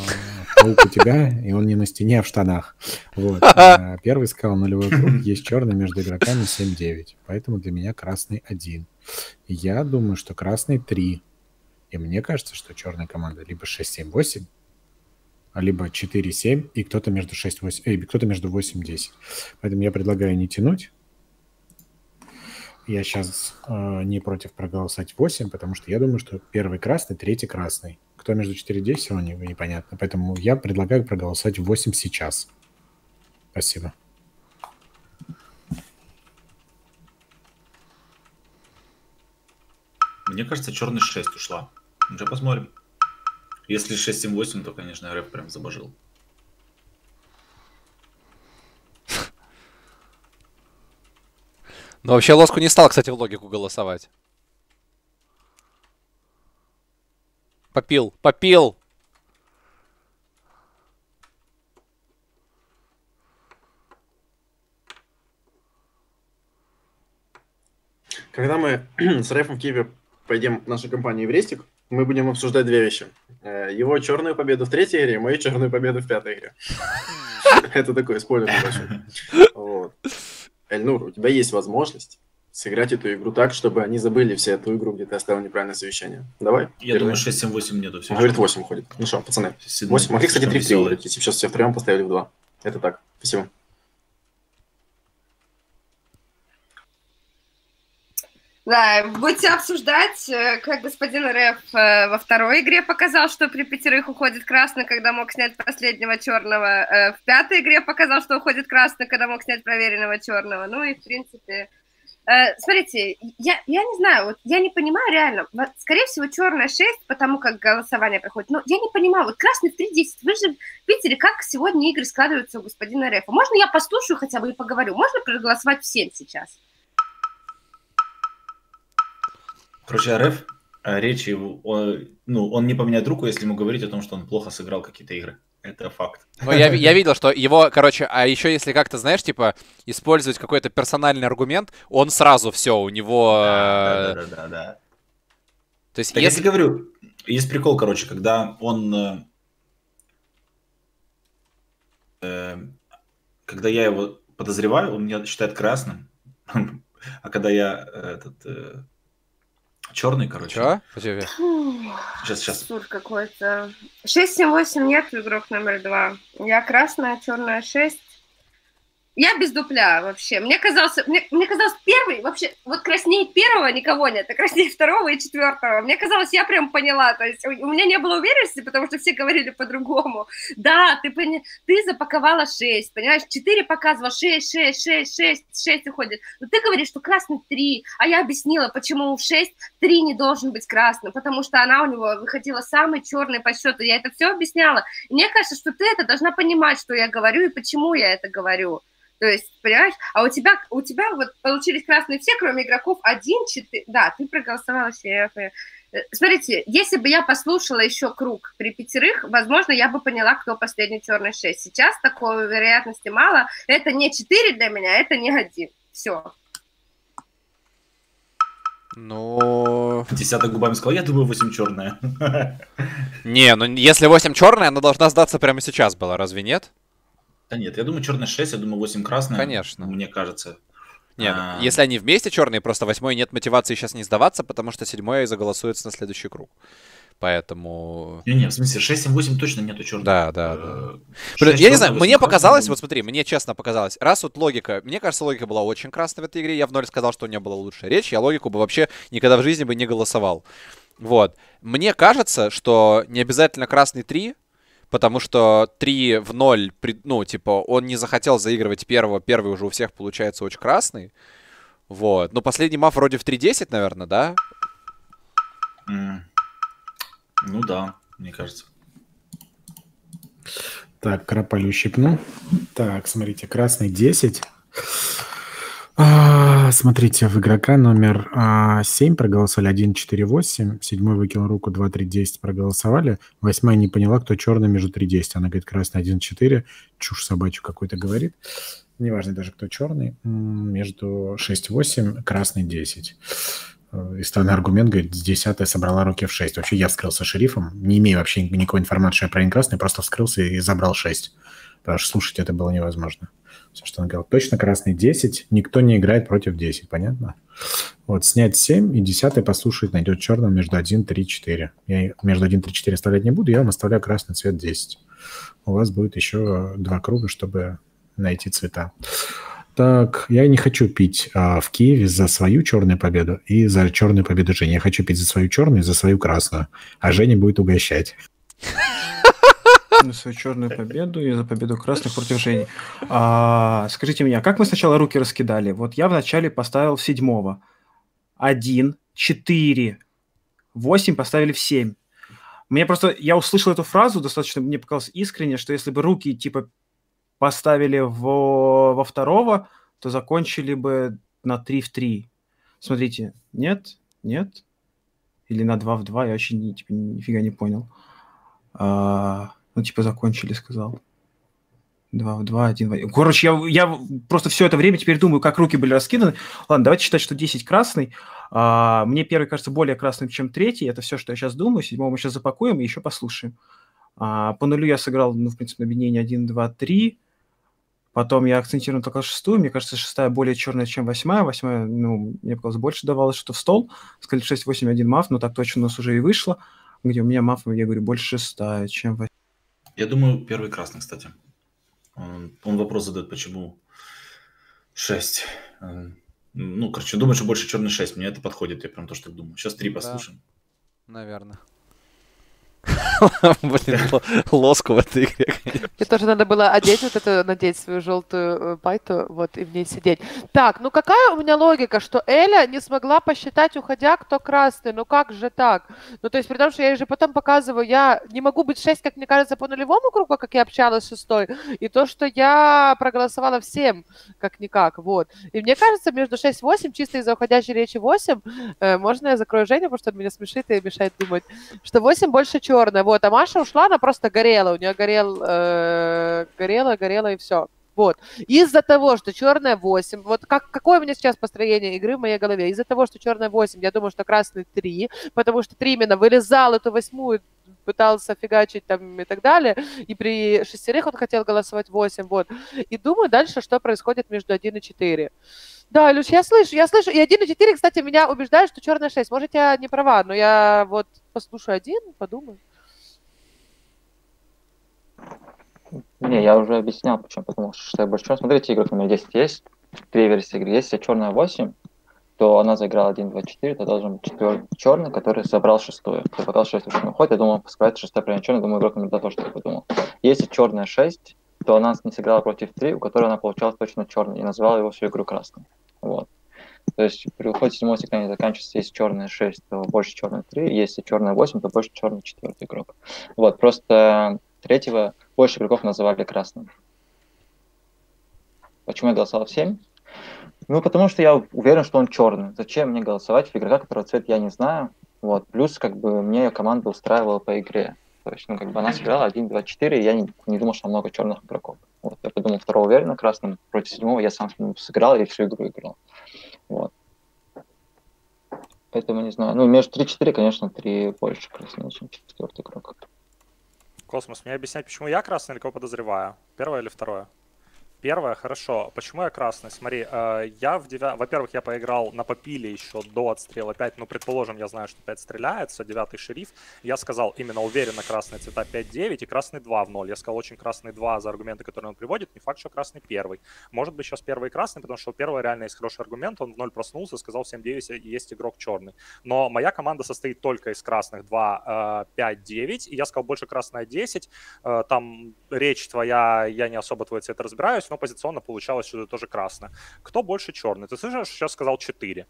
паук у тебя, и он не на стене, а в штанах. Вот. А, первый сказал нулевой круг, есть черный между игроками 7-9. Поэтому для меня красный 1. Я думаю, что красный 3. И мне кажется, что черная команда либо 6-7-8, либо 4-7, и кто-то между 6-8, э, кто-то между 8-10. Поэтому я предлагаю не тянуть. Я сейчас э, не против проголосовать 8, потому что я думаю, что первый красный, третий красный. Кто между 4 и 10, все равно непонятно. Поэтому я предлагаю проголосовать 8 сейчас. Спасибо. Мне кажется, черный 6 ушла. Уже посмотрим. Если 6-7-8, то, конечно, РФ прям забожил. Но вообще Лоску не стал, кстати, в логику голосовать. Попил, попил. Когда мы с Рефом в Киеве пойдем в нашу компанию в Рестик, мы будем обсуждать две вещи. Э, Его черную победу в третьей игре, мою черную победу в пятой игре. Это такой спойлер. Эльнур, у тебя есть возможность сыграть эту игру так, чтобы они забыли все эту игру, где ты оставил неправильное совещание. Давай. Я думаю, 6-7-8 нету. Он говорит 8 уходит. Ну что, пацаны, 8. Могли, кстати, 3 в 3 выиграть, если сейчас все втроем поставили в 2. Это так. Спасибо. Да, будете обсуждать, э, как господин РФ э, во второй игре показал, что при пятерых уходит красный, когда мог снять последнего черного. Э, В пятой игре показал, что уходит красный, когда мог снять проверенного черного. Ну и, в принципе, смотрите, я, я не знаю, вот я не понимаю реально. Скорее всего, черная 6, потому как голосование проходит. Но я не понимаю, вот красный в 3-10. Вы же видели, как сегодня игры складываются у господина РФ. Можно я послушаю хотя бы и поговорю? Можно проголосовать всем сейчас? Короче, РФ, э, речи, его, о- ну, он не поменяет руку, если ему говорить о том, что он плохо сыграл какие-то игры. Это факт. Ну, я, я видел, что его, короче, а еще если как-то, знаешь, типа, использовать какой-то персональный аргумент, он сразу все, у него... э, Да, да, да, да. То есть, Так я если... тебе говорю, есть прикол, короче, когда он... э, э, когда я его подозреваю, он меня считает красным. А когда я э, этот черный, короче. Чё? Подожди. Сейчас, сейчас. Сур какой-то. 6-7-8 нет, игрок номер два. Я красная, черная 6. Я без дупля вообще. Мне казалось, мне, мне казалось, первый, вообще, вот краснее первого никого нет, а краснее второго и четвертого. Мне казалось, я прям поняла. То есть у, у меня не было уверенности, потому что все говорили по-другому. Да, ты, поня... ты запаковала 6, понимаешь? 4 показывала, 6, 6, 6, 6, 6 уходит. Но ты говоришь, что красный 3, а я объяснила, почему в 6 3 не должен быть красным, потому что она у него выходила самый черный по счету. Я это все объясняла. И мне кажется, что ты это должна понимать, что я говорю и почему я это говорю. То есть, понимаешь, а у тебя, у тебя вот получились красные все, кроме игроков 1, 4, да, ты проголосовала все. Смотрите, если бы я послушала еще круг при пятерых, возможно, я бы поняла, кто последний черный 6. Сейчас такой вероятности мало. Это не 4 для меня, это не 1. Все. Ну... Десяток губами сказал, я думаю, 8 черная. Не, ну если 8 черная, она должна сдаться прямо сейчас была, разве нет? Да нет, я думаю, черная 6, я думаю, 8 красная. Конечно. Мне кажется. Нет, А. если они вместе черные, просто восьмой нет мотивации сейчас не сдаваться, потому что седьмой заголосуется на следующий круг. Поэтому... Не-не, в смысле, 6-7-8 точно нету черных. Да, да, да. Э, Блин, шесть я не знаю, мне красная, показалось, думаю. вот смотри, мне честно показалось, раз вот логика, мне кажется, логика была очень красной в этой игре, я в ноль сказал, что у нее была лучшая речь, я логику бы вообще никогда в жизни бы не голосовал. Вот. Мне кажется, что не обязательно красный 3, потому что 3 в 0, при- ну, типа, он не захотел заигрывать первого, первый уже у всех получается очень красный. Вот. Ну, последний маф вроде в 3.10, наверное, да? М. Ну да, мне кажется. Так, Крапалю щипну. Так, смотрите, красный 10. А, смотрите, в игрока номер а, 7 проголосовали 1, 4, 8. Седьмой выкинул руку 2, 3, 10 проголосовали. Восьмая не поняла, кто черный между 3, 10. Она говорит, красный 1, 4. Чушь собачью какой-то говорит. Неважно даже, кто черный. Между 6, 8, красный 10. Э, И странный аргумент, говорит, с 10 собрала руки в 6. Вообще я вскрылся шерифом, не имея вообще никакой информации, проверен красный, просто вскрылся и забрал 6. Потому что слушать это было невозможно. Все, что он говорил. Точно красный 10, никто не играет против 10, понятно? Вот, снять 7 и 10 послушать найдет черным между 1, 3, 4. Я между 1, 3, 4 оставлять не буду, я вам оставляю красный цвет 10. У вас будет еще два круга, чтобы найти цвета. Так, я не хочу пить а, в Киеве за свою черную победу и за черную победу Жени. Я хочу пить за свою черную и за свою красную. А Женя будет угощать. За свою черную победу и за победу красных против Жени. А, скажите мне, а как мы сначала руки раскидали? Вот я вначале поставил в седьмого. Один, четыре, восемь поставили в семь. Мне просто, я услышал эту фразу достаточно, мне показалось искренне, что если бы руки, типа, поставили во, во второго, то закончили бы на 3 в 3. Смотрите, нет, нет, или на 2 в 2, я вообще ни, типа, нифига не понял. А, ну, типа, закончили, сказал. 2 в 2, 1 в 1. Короче, я, я просто все это время теперь думаю, как руки были раскиданы. Ладно, давайте считать, что 10 красный. А, мне первый кажется более красным, чем третий. Это все, что я сейчас думаю. Седьмого мы сейчас запакуем и еще послушаем. А, по нулю я сыграл, ну, в принципе, на объединение 1, 2, 3. Потом я акцентирую только шестую. Мне кажется, шестая более черная, чем восьмая. Восьмая, ну, мне показалось, больше давалось, что в стол. Сказали 6, 8, 1 маф, но так точно у нас уже и вышло. Где у меня маф, я говорю, больше шестая, чем восьмая. Я думаю, первый красный, кстати. Он, он вопрос задает, почему 6. Ну, короче, думаю, что больше черный 6. Мне это подходит, я прям то, что думаю. Сейчас 3 послушаем. Да, наверное. Блин, лоску в этой игре. Мне тоже надо было одеть вот эту, надеть свою желтую байту, вот, и в ней сидеть. Так, ну какая у меня логика, что Эля не смогла посчитать, уходя, кто красный? Ну как же так? Ну то есть, при том, что я же потом показываю, я не могу быть 6, как мне кажется, по нулевому кругу, как я общалась с шестой, и то, что я проголосовала всем, как-никак, вот. И мне кажется, между 6-8, чисто из-за уходящей речи 8, э, можно я закрою Женю, потому что меня смешит и мешает думать, что 8 больше черная, вот, а Маша ушла, она просто горела, у нее горел, э, горела, горела и все. Вот. Из-за того, что черная 8, вот как, какое у меня сейчас построение игры в моей голове? Из-за того, что черная 8, я думаю, что красный 3, потому что 3 именно вылезал эту восьмую, пытался фигачить там и так далее, и при шестерых он хотел голосовать 8, вот. И думаю дальше, что происходит между 1 и 4. Да, Илюш, я слышу, я слышу. И 1 и 4, кстати, меня убеждают, что черная 6. Может, я не права, но я вот послушаю один, подумаю. Не, я уже объяснял, почему, потому что больше черная. Смотрите, игрок номер 10 есть, две версии игры. Если черная 8, то она заиграла 1, 2, 4, то должен быть четвертый черный, который забрал шестую. Кто показал 6 уже уходит, я думал, пускай шестая пример черный, думаю, игрок номер 2 тоже так подумал. Если черная 6, то она не сыграла против 3, у которой она получалась точно черный, и назвала его всю игру красным. Вот. То есть при уходе седьмого не заканчивается, если черная 6, то больше черная 3, если черная 8, то больше черный четвертый игрок. Вот, просто третьего больше игроков называли красным. Почему я голосовал в 7? Ну, потому что я уверен, что он черный. Зачем мне голосовать в игрока, которого цвет я не знаю? Вот. Плюс, как бы, мне команда устраивала по игре. То есть, ну, как бы она сыграла 1, 2, 4, и я не, не думал, что много черных игроков. Вот. Я подумал, второго уверенно красным против седьмого я сам сыграл и всю игру играл. Вот. Поэтому не знаю. Ну, между 3-4, конечно, 3 больше краснее, чем четвертый игрок. Космос, мне объяснять, почему я красный или кого подозреваю? Первое или второе? Первое, хорошо. Почему я красный? Смотри, э, я в девя... Во-первых, я поиграл на попиле еще до отстрела 5. Ну, предположим, я знаю, что 5 стреляется, девятый шериф. Я сказал именно уверенно красный цвета 5-9 и красный 2 в 0. Я сказал очень красный 2 за аргументы, которые он приводит. Не факт, что красный первый. Может быть, сейчас первый красный, потому что у первого реально есть хороший аргумент. Он в 0 проснулся, сказал 7-9, есть игрок черный. Но моя команда состоит только из красных 2, 5, 9. И я сказал больше красная 10. Э, там речь твоя, я не особо твой цвет разбираюсь, но позиционно получалось, что это тоже красное. Кто больше черный? Ты слышишь, сейчас сказал 4.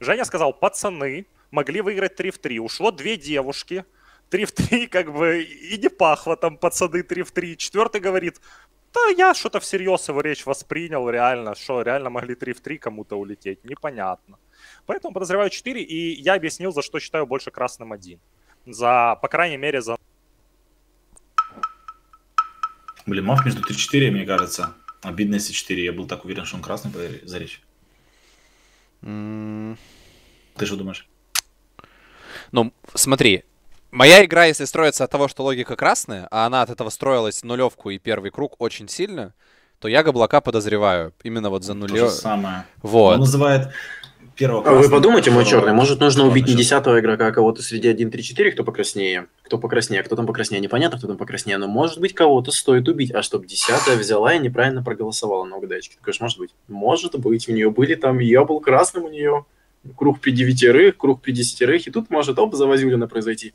Женя сказал, пацаны могли выиграть 3 в 3. Ушло две девушки. 3 в 3, как бы, и не пахло там пацаны 3 в 3. Четвертый говорит, да я что-то всерьез его речь воспринял, реально, что реально могли 3 в 3 кому-то улететь, непонятно. Поэтому подозреваю 4, и я объяснил, за что считаю больше красным 1. За, по крайней мере, за Блин, мав между 3-4, мне кажется. Обидно, если 4. Я был так уверен, что он красный за речь. Mm. Ты что думаешь? Ну, смотри, моя игра, если строится от того, что логика красная, а она от этого строилась нулевку и первый круг очень сильно, то я Габлака подозреваю именно вот за нуле. То же самое. Вот. Он называет первого А вы подумайте, мой черный, может нужно убить не десятого игрока, а кого-то среди 1-3-4, кто покраснее, кто покраснее, кто там покраснее, непонятно, кто там покраснее, но может быть кого-то стоит убить, а чтобы десятая взяла и неправильно проголосовала на угадайчике. Же может быть. Может быть, у нее были там, я был красным у нее, круг при девятерых, круг при десятерых, и тут может оп, завозюлина произойти.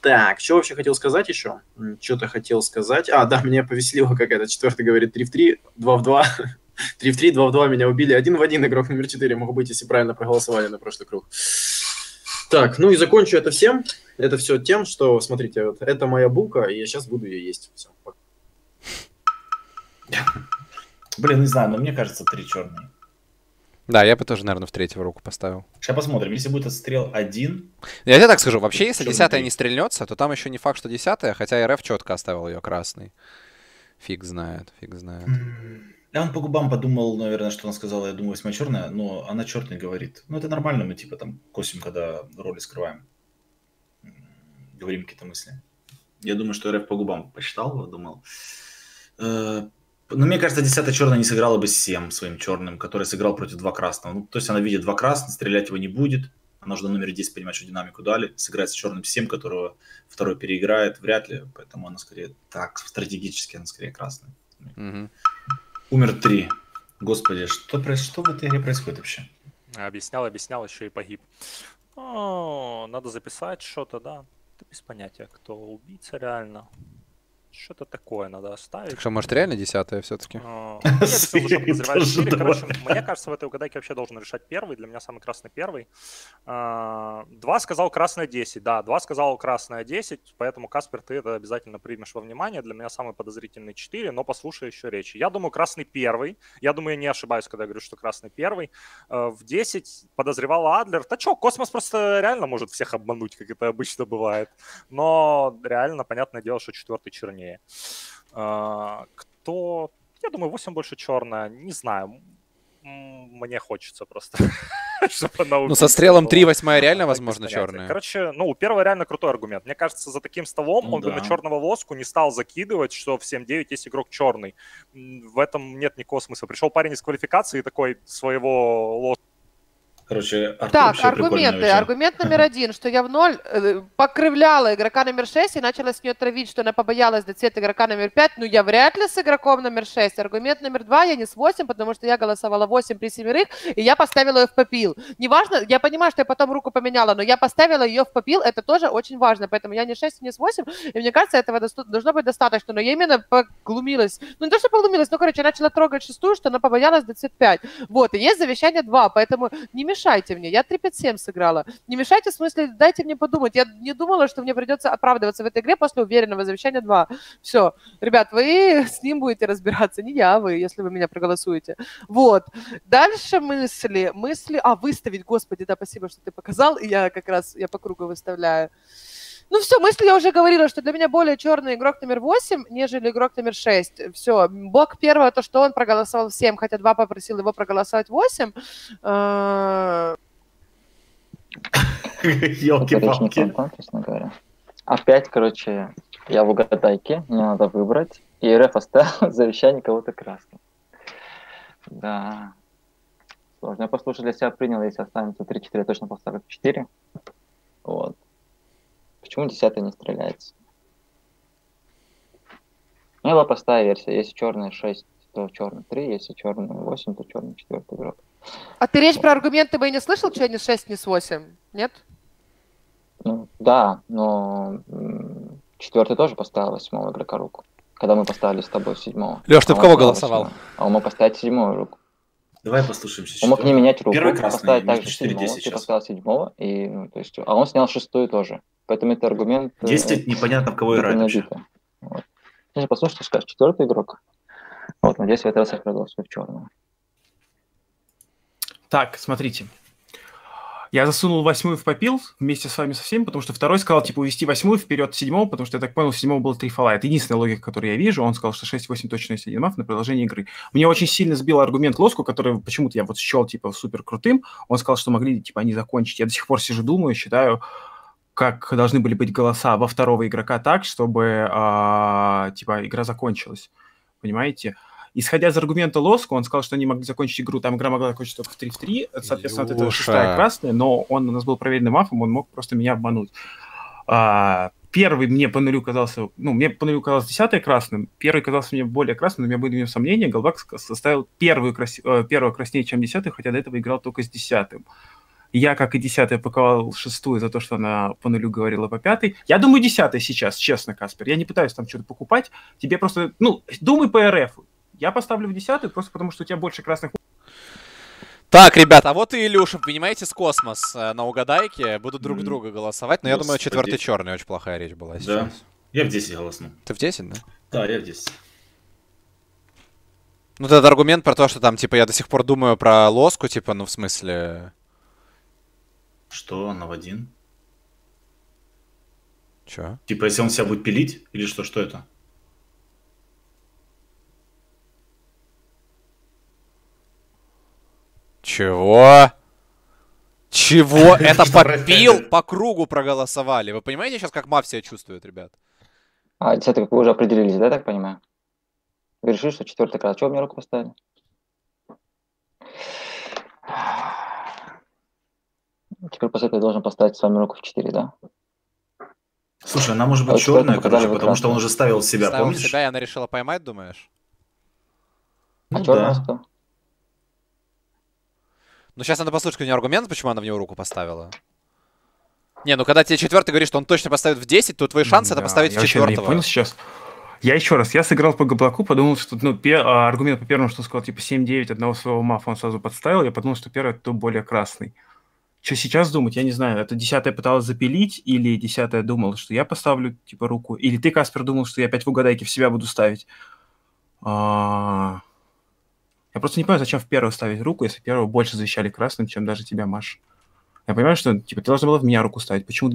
Так, что вообще хотел сказать еще? Что-то хотел сказать. А, да, меня повеселило какая-то. Четвертый говорит 3 в 3, 2 в 2. 3 в 3, 2 в 2 меня убили. Один в один игрок номер 4 мог быть, если правильно проголосовали на прошлый круг. Так, ну и закончу это всем. Это все тем, что, смотрите, вот это моя булка, и я сейчас буду ее есть. Все. Блин, не знаю, но мне кажется, три черные. Да, я бы тоже, наверное, в третью руку поставил. Сейчас посмотрим. Если будет отстрел один... Я тебе так скажу, вообще, если десятая не стрельнется, то там еще не факт, что десятая, хотя РФ четко оставил ее красный. Фиг знает, фиг знает. Я он по губам подумал, наверное, что она сказала, я думаю, восьмая черная, но она черный говорит. Ну, это нормально, мы типа там косим, когда роли скрываем. Говорим какие-то мысли. Я думаю, что РФ по губам посчитал, думал. Э, Но мне кажется, десятая черная не сыграла бы с 7 своим черным, который сыграл против два красного. Ну, то есть она видит два красных, стрелять его не будет. Она уже на номере 10 понимает, что динамику дали. Сыграть с черным 7, которого второй переиграет, вряд ли. Поэтому она скорее так, стратегически она скорее красная. Мгм. Умер 3. Господи, что, что в этой игре происходит вообще? Объяснял, объяснял, еще и погиб. О, надо записать что-то, да. Да без понятия, кто убийца реально. Что-то такое надо оставить. Так что, может, реально десятая все-таки? А. Короче, мне кажется, в этой угадайке вообще должен решать первый. Для меня самый красный первый. А, Два сказал красная 10. Да, два сказал красная 10. Поэтому, Каспер, ты это обязательно примешь во внимание. Для меня самый подозрительный 4, но послушай еще речи. Я думаю, красный первый. Я думаю, я не ошибаюсь, когда я говорю, что красный первый. Э, В 10 подозревала Адлер. Да что, космос просто реально может всех обмануть, как это обычно бывает. Но реально, понятное дело, что четвертый чернее. А, Кто... Я думаю, 8 больше черная. Не знаю. Мне хочется просто, чтобы она Ну, со стрелом была. 3 восьмая реально, возможно, черная. Короче, ну, у первого реально крутой аргумент. Мне кажется, за таким столом Ну он бы на черного лоску не стал закидывать, что в 7-9 есть игрок черный. В этом нет никакого смысла. Пришел парень из квалификации такой своего лоска Короче, Артур Так, аргументы. Аргумент номер один, что я в ноль э, покривляла игрока номер 6 и начала с нее травить, что она побоялась до цвета игрока номер 5. Ну, я вряд ли с игроком номер 6. Аргумент номер два, я не с 8, потому что я голосовала 8 при семерых, и я поставила ее в попил. Неважно, я понимаю, что я потом руку поменяла, но я поставила ее в попил, это тоже очень важно. Поэтому я не 6, не с 8, и мне кажется, этого должно быть достаточно. Но я именно поглумилась. Ну, не то, что поглумилась, но, короче, я начала трогать шестую, что она побоялась до цвет 5. Вот, и есть завещание 2, поэтому не мешайте мне. Я 3-5-7 сыграла. Не мешайте, в смысле, дайте мне подумать. Я не думала, что мне придется оправдываться в этой игре после уверенного завещания 2. Все. Ребят, вы с ним будете разбираться, не я, вы, если вы меня проголосуете. Вот. Дальше мысли. Мысли... А, выставить, господи, да, спасибо, что ты показал. И я как раз, я по кругу выставляю. Ну все, мысли я уже говорила, что для меня более черный игрок номер 8, нежели игрок номер 6. Все, блок первого, то, что он проголосовал в 7, хотя 2 попросил его проголосовать 8. Э, Речь не Елки-палки. честно говоря. Опять, короче, я в угадайке, мне надо выбрать. И РФ оставил завещание кого-то красного. Да. Сложно. Я послушаю для себя принял, если останется 3-4, я точно поставлю 4. Вот. Почему 10 не стреляется? Ну, была простая версия. Если черный 6, то черный 3, если черный 8, то черный 4 игрок. А ты речь про аргументы бы и не слышал, что не с 6, не с 8? Нет? Ну, да, но четвертый тоже поставил восьмого игрока руку. Когда мы поставили с тобой седьмого. Лёш, ты А в кого голосовал? восьмого. А он мог поставить седьмую руку. Давай послушаем сейчас. Он мог не менять руку, Первый красный, поставить также 4 и седьмого, 10 ты поставил седьмого, и, ну, то есть, а он снял шестую тоже. Поэтому это аргумент... э, 10 непонятно, в кого не вообще. Вот. Сейчас послушай, что скажешь. Четвертый игрок. Вот, надеюсь, в этот раз я проголосую в черного. Так, смотрите. Я засунул восьмую в попил вместе с вами со всеми, потому что второй сказал, типа, увести восьмую вперед седьмого, потому что, я так понял, у седьмого было три фола. Это единственная логика, которую я вижу. Он сказал, что 6-8 точно есть один маф на продолжение игры. Мне очень сильно сбил аргумент Лоску, который почему-то я вот счел, типа, супер крутым. Он сказал, что могли, типа, они закончить. Я до сих пор сижу, думаю, считаю, как должны были быть голоса во второго игрока так, чтобы, а, типа, игра закончилась. Понимаете? Исходя из аргумента Лоску, он сказал, что они могли закончить игру, там игра могла закончиться только в 3 в 3, это, соответственно, вот это Юша. шестая красная, но он у нас был проверенным мафом, он мог просто меня обмануть. А, первый мне по нулю казался, ну, мне по нулю казалось десятый красным, первый казался мне более красным, но у меня были в нем сомнения, Голбак составил первую краси- э, первого краснее, чем десятый, хотя до этого играл только с десятым. Я, как и десятый, паковал шестую за то, что она по нулю говорила по пятой. Я думаю, десятый сейчас, честно, Каспер. Я не пытаюсь там что-то покупать. Тебе просто, ну, думай по РФ. Я поставлю в десятую просто потому, что у тебя больше красных Так, ребят, а вот и Илюша, понимаете, с космос э, на угадайке будут друг друга голосовать, но я думаю, Господи. четвертый черный очень плохая речь была Да. сейчас. Я в 10 голосну. Ты в 10, да? Да, я в 10. Ну, этот аргумент про то, что там, типа, я до сих пор думаю про лоску, типа, ну, в смысле... Что, на в один? Чё? Типа, если он себя будет пилить? Или что, что это? Чего? Чего? Это происходит? По кругу проголосовали. Вы понимаете сейчас, как Мав себя чувствует, ребят? А, десятый, как вы уже определились, да, так понимаю? Вы решили, что четвертый крас. Чего мне руку поставили? Теперь после этого я должен поставить с вами руку в 4, да? Слушай, она может А быть четвертым черная, короче, потому что он уже ставил себя, Ставил помнишь? себя, и она решила поймать, думаешь? Ну а черный да. что? Ну, сейчас надо послушать у нее аргумент, почему она в него руку поставила. Не, ну когда тебе четвертый говорит, что он точно поставит в 10, то твои шансы это Да, поставить я не четвертого. понял сейчас. Я еще раз, я сыграл по Габлаку, подумал, что ну, пе- а, аргумент по первому, что он сказал, типа 7-9 одного своего мафа он сразу подставил, я подумал, что первый это более красный. Что сейчас думать, я не знаю, это десятая пыталась запилить, или десятая думала, что я поставлю, типа, руку, или ты, Каспер, думал, что я опять в угадайке в себя буду ставить. А, Я просто не понимаю, зачем в первого ставить руку, если первого больше завещали красным, чем даже тебя, Маш. Я понимаю, что, типа, ты должна была в меня руку ставить, почему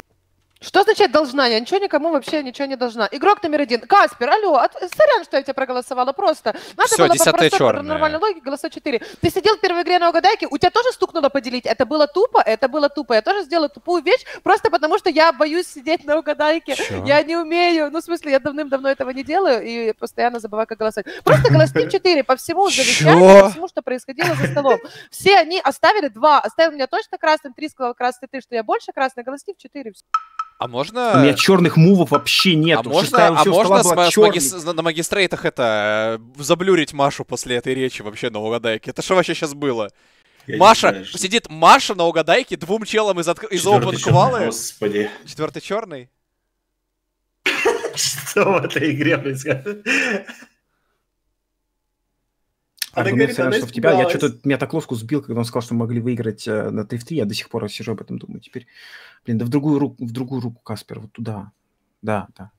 Что означает должна? Я ничего никому вообще ничего не должна. Игрок номер один. Каспер, алло, от- сорян, что я тебя проголосовала. Просто. Надо Всё, было по простой, по чёрная. нормальной логике голосовать 4. Ты сидел в первой игре на угадайке, у тебя тоже стукнуло поделить. Это было тупо, это было тупо. Я тоже сделала тупую вещь, просто потому что я боюсь сидеть на угадайке. Чё? Я не умею. Ну, в смысле, я давным-давно этого не делаю и постоянно забываю, как голосовать. Просто голосни 4 по всему завещанию, по всему, что происходило за столом. Все они оставили 2. Оставил меня точно красным, 3 сказал красный ты, что я больше красный, голосни в 4. А У можно... меня черных мувов вообще нет. А можно, а можно с, с магис- на магистрейтах это э, заблюрить Машу после этой речи вообще на угадайке? Это что вообще сейчас было? Я Маша, знаю, что- сидит Маша на угадайке двум челам из, от- из Open Qual. Господи. Четвертый черный? Что в этой игре происходит? Она Аргумент, говорит, что в тебя. Я что-то меня так ложку сбил, когда он сказал, что мы могли выиграть э, на 3 в 3. Я до сих пор сижу об этом думаю. Теперь, блин, да в другую руку, в другую руку, Каспер, вот туда. Да, да.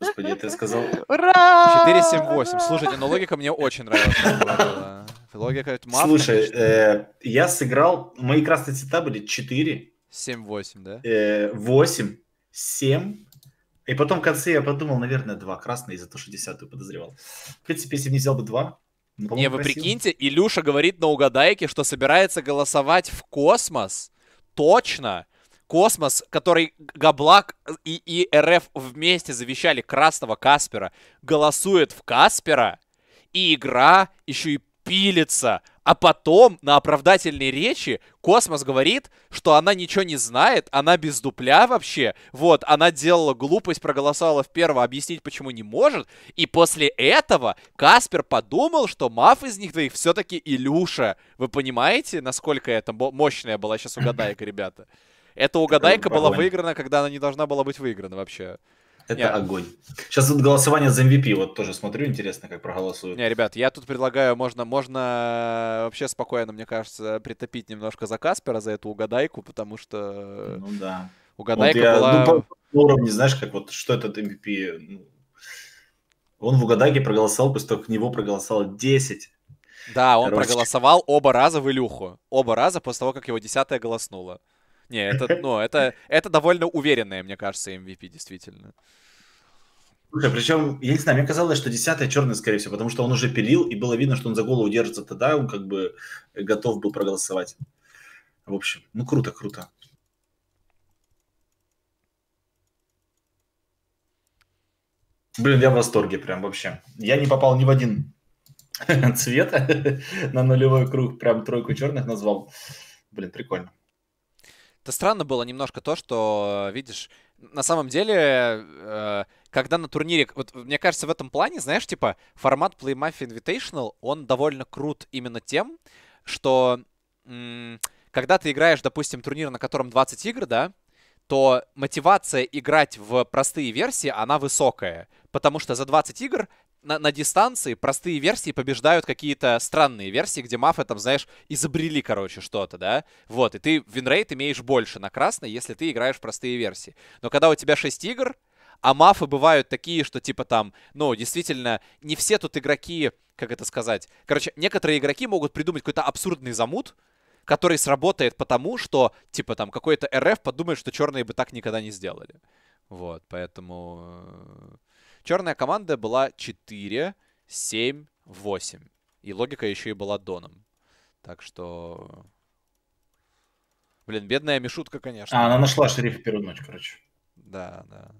Господи, ты сказал... Ура! 4, 7, 8. Слушайте, ну логика мне очень нравилась. была. Логика это мав, Слушай, э, я сыграл... Мои красные цвета были 4, 7, 8, да? э, 8, 7. И потом в конце я подумал, наверное, 2 красные из-за того, что десятую подозревал. В принципе, если бы не взял бы 2... ну, Не, вы красиво. прикиньте, Илюша говорит на угадайке, что собирается голосовать в космос. Точно. Космос, который Габлак и, и РФ вместе завещали красного Каспера, голосует в Каспера, и игра еще и пилится. А потом на оправдательной речи Космос говорит, что она ничего не знает, она без дупля вообще. Вот, она делала глупость, проголосовала в первого, объяснить почему не может. И после этого Каспер подумал, что Маф из них двоих все-таки Илюша. Вы понимаете, насколько это мо- мощная была сейчас угадайка, ребята? Эта угадайка была выиграна, когда она не должна была быть выиграна вообще. Это Не. огонь. Сейчас тут голосование за MVP, вот тоже смотрю, интересно, как проголосуют. Не, ребят, я тут предлагаю, можно, можно вообще спокойно, мне кажется, притопить немножко за Каспера, за эту угадайку, потому что Ну да. угадайка Вот я, была... ну, по, уровню, знаешь, как вот, что этот MVP, ну, он в угадайке проголосовал, после того, как него проголосовало 10. Да, он Короче. проголосовал оба раза в Илюху. Оба раза после того, как его десятая голоснула. Не, это, ну, это, это довольно уверенное, мне кажется, MVP, действительно. Слушай, причем, я не знаю, мне казалось, что десятая черный, скорее всего, потому что он уже пилил, и было видно, что он за голову держится тогда, он как бы готов был проголосовать. В общем, ну круто, круто. Блин, я в восторге прям вообще. Я не попал ни в один цвет на нулевой круг, прям тройку черных назвал. Блин, прикольно. Это странно было немножко то, что, видишь, на самом деле, э, когда на турнире, вот мне кажется, в этом плане, знаешь, типа, формат Play Mafia Invitational, он довольно крут именно тем, что когда ты играешь, допустим, турнир, на котором 20 игр, да, то мотивация играть в простые версии, она высокая. Потому что за 20 игр на, на дистанции простые версии побеждают какие-то странные версии, где мафы там, знаешь, изобрели, короче, что-то, да? Вот, и ты winrate имеешь больше на красной, если ты играешь простые версии. Но когда у тебя 6 игр, а мафы бывают такие, что типа там, ну, действительно, не все тут игроки, как это сказать. Короче, некоторые игроки могут придумать какой-то абсурдный замут, который сработает потому, что, типа, там, какой-то РФ подумает, что черные бы так никогда не сделали. Вот, поэтому... Черная команда была 4, 7, 8. И логика еще и была доном. Так что... Блин, бедная Мишутка, конечно. А, она нашла шерифа первую ночь, короче. Да, да.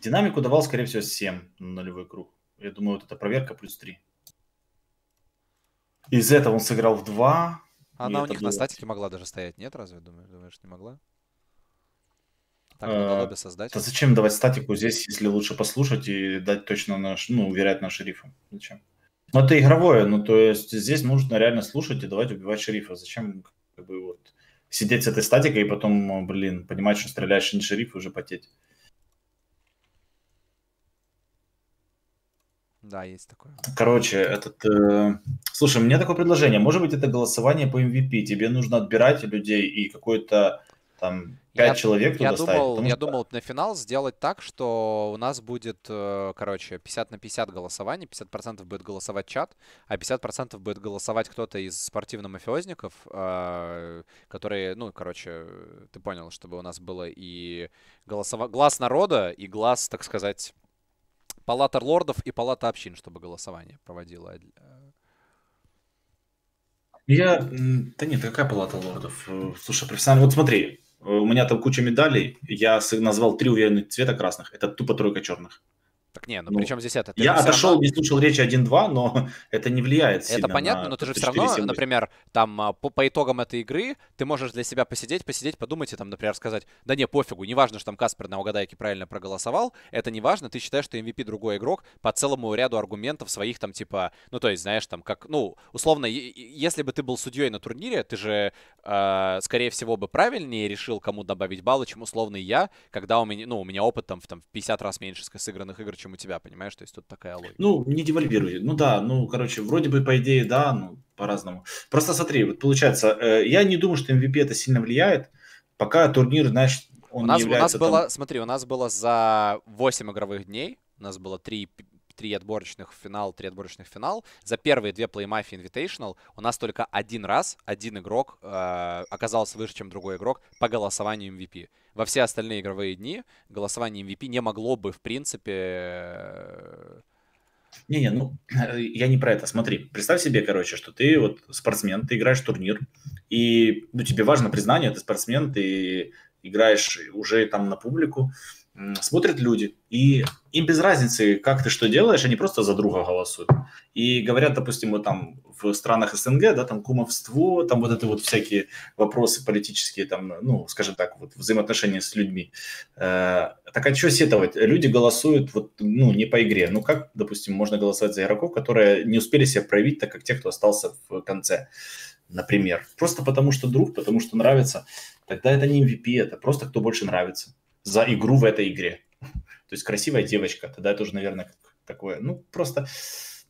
Динамику давал, скорее всего, 7 на нулевой круг. Я думаю, вот эта проверка плюс 3. Из этого он сыграл в 2. Она у них на было- статике могла даже стоять, нет, разве? Думаешь, думаешь не могла? Так, Э, надо лобби создать. Да зачем давать статику здесь, если лучше послушать и дать точно наш, ну, уверять на шерифа? Зачем? Ну, это игровое, ну, то есть здесь нужно реально слушать и давать убивать шерифа. Зачем, как бы, вот, сидеть с этой статикой и потом, блин, понимать, что стреляешь не шериф и уже потеть. Да, есть такое. Короче, этот... э, Слушай, у меня такое предложение. Может быть, это голосование по MVP. Тебе нужно отбирать людей и какой-то там пять Я- человек туда я ставить. думал, потому я что- думал на финал сделать так, что у нас будет, э, короче, 50 на 50 голосование, 50% будет голосовать чат, а 50% будет голосовать кто-то из спортивно-мафиозников, э, которые, ну, короче, ты понял, чтобы у нас было и голосова... глаз народа, и глаз, так сказать, палата лордов и палата общин, чтобы голосование проводило. Э, Я... Да нет, какая палата лордов? Слушай, профессионально... Вот смотри, у меня там куча медалей. Я назвал три уверенных цвета красных. Это тупо тройка черных. Так не, ну, Ну, при чем здесь это? Я отошел, равно- не слушал речи 1-2, но это не влияет сильно Это понятно, на но ты же все равно, 4-7-8. например, там а, по, по итогам этой игры ты можешь для себя посидеть, посидеть, подумать и там, например, сказать, да не, пофигу, не важно, что там Каспер на угадайке правильно проголосовал, это не важно, ты считаешь, что MVP другой игрок по целому ряду аргументов своих там типа, ну то есть, знаешь, там как, ну, условно, если бы ты был судьей на турнире, ты же, э, скорее всего, бы правильнее решил, кому добавить баллы, чем условно я, когда у меня, ну, у меня опыт там в, там, в 50 раз меньше сыгранных игр, чем у тебя, понимаешь, то есть тут такая логика. Ну, не девальвируй. Ну да, ну, короче, вроде бы, по идее, да, ну, по-разному. Просто смотри, вот получается, э, я не думаю, что MVP это сильно влияет, пока турнир, знаешь, он у нас, не у нас является там- было, смотри, у нас было за 8 игровых дней, у нас было 3, три отборочных в финал, три отборочных в финал. За первые две Play Mafia Invitational у нас только один раз один игрок э, оказался выше, чем другой игрок по голосованию MVP. Во все остальные игровые дни голосование MVP не могло бы, в принципе... э, Не-не, ну, я не про это. Смотри, представь себе, короче, что ты вот спортсмен, ты играешь в турнир, и ну, тебе важно признание, ты спортсмен, ты играешь уже там на публику, смотрят люди, и им без разницы, как ты что делаешь, они просто за друга голосуют. И говорят, допустим, вот там в странах СНГ, да, там кумовство, там вот это вот всякие вопросы политические, там, ну, скажем так, вот взаимоотношения с людьми. Э, так а что сетовать? Люди голосуют вот, ну, не по игре. Ну, как, допустим, можно голосовать за игроков, которые не успели себя проявить, так как те, кто остался в конце, например. Просто потому что друг, потому что нравится. Тогда это не MVP, это просто кто больше нравится за игру в этой игре. То есть красивая девочка, тогда это уже, наверное, такое, ну, просто,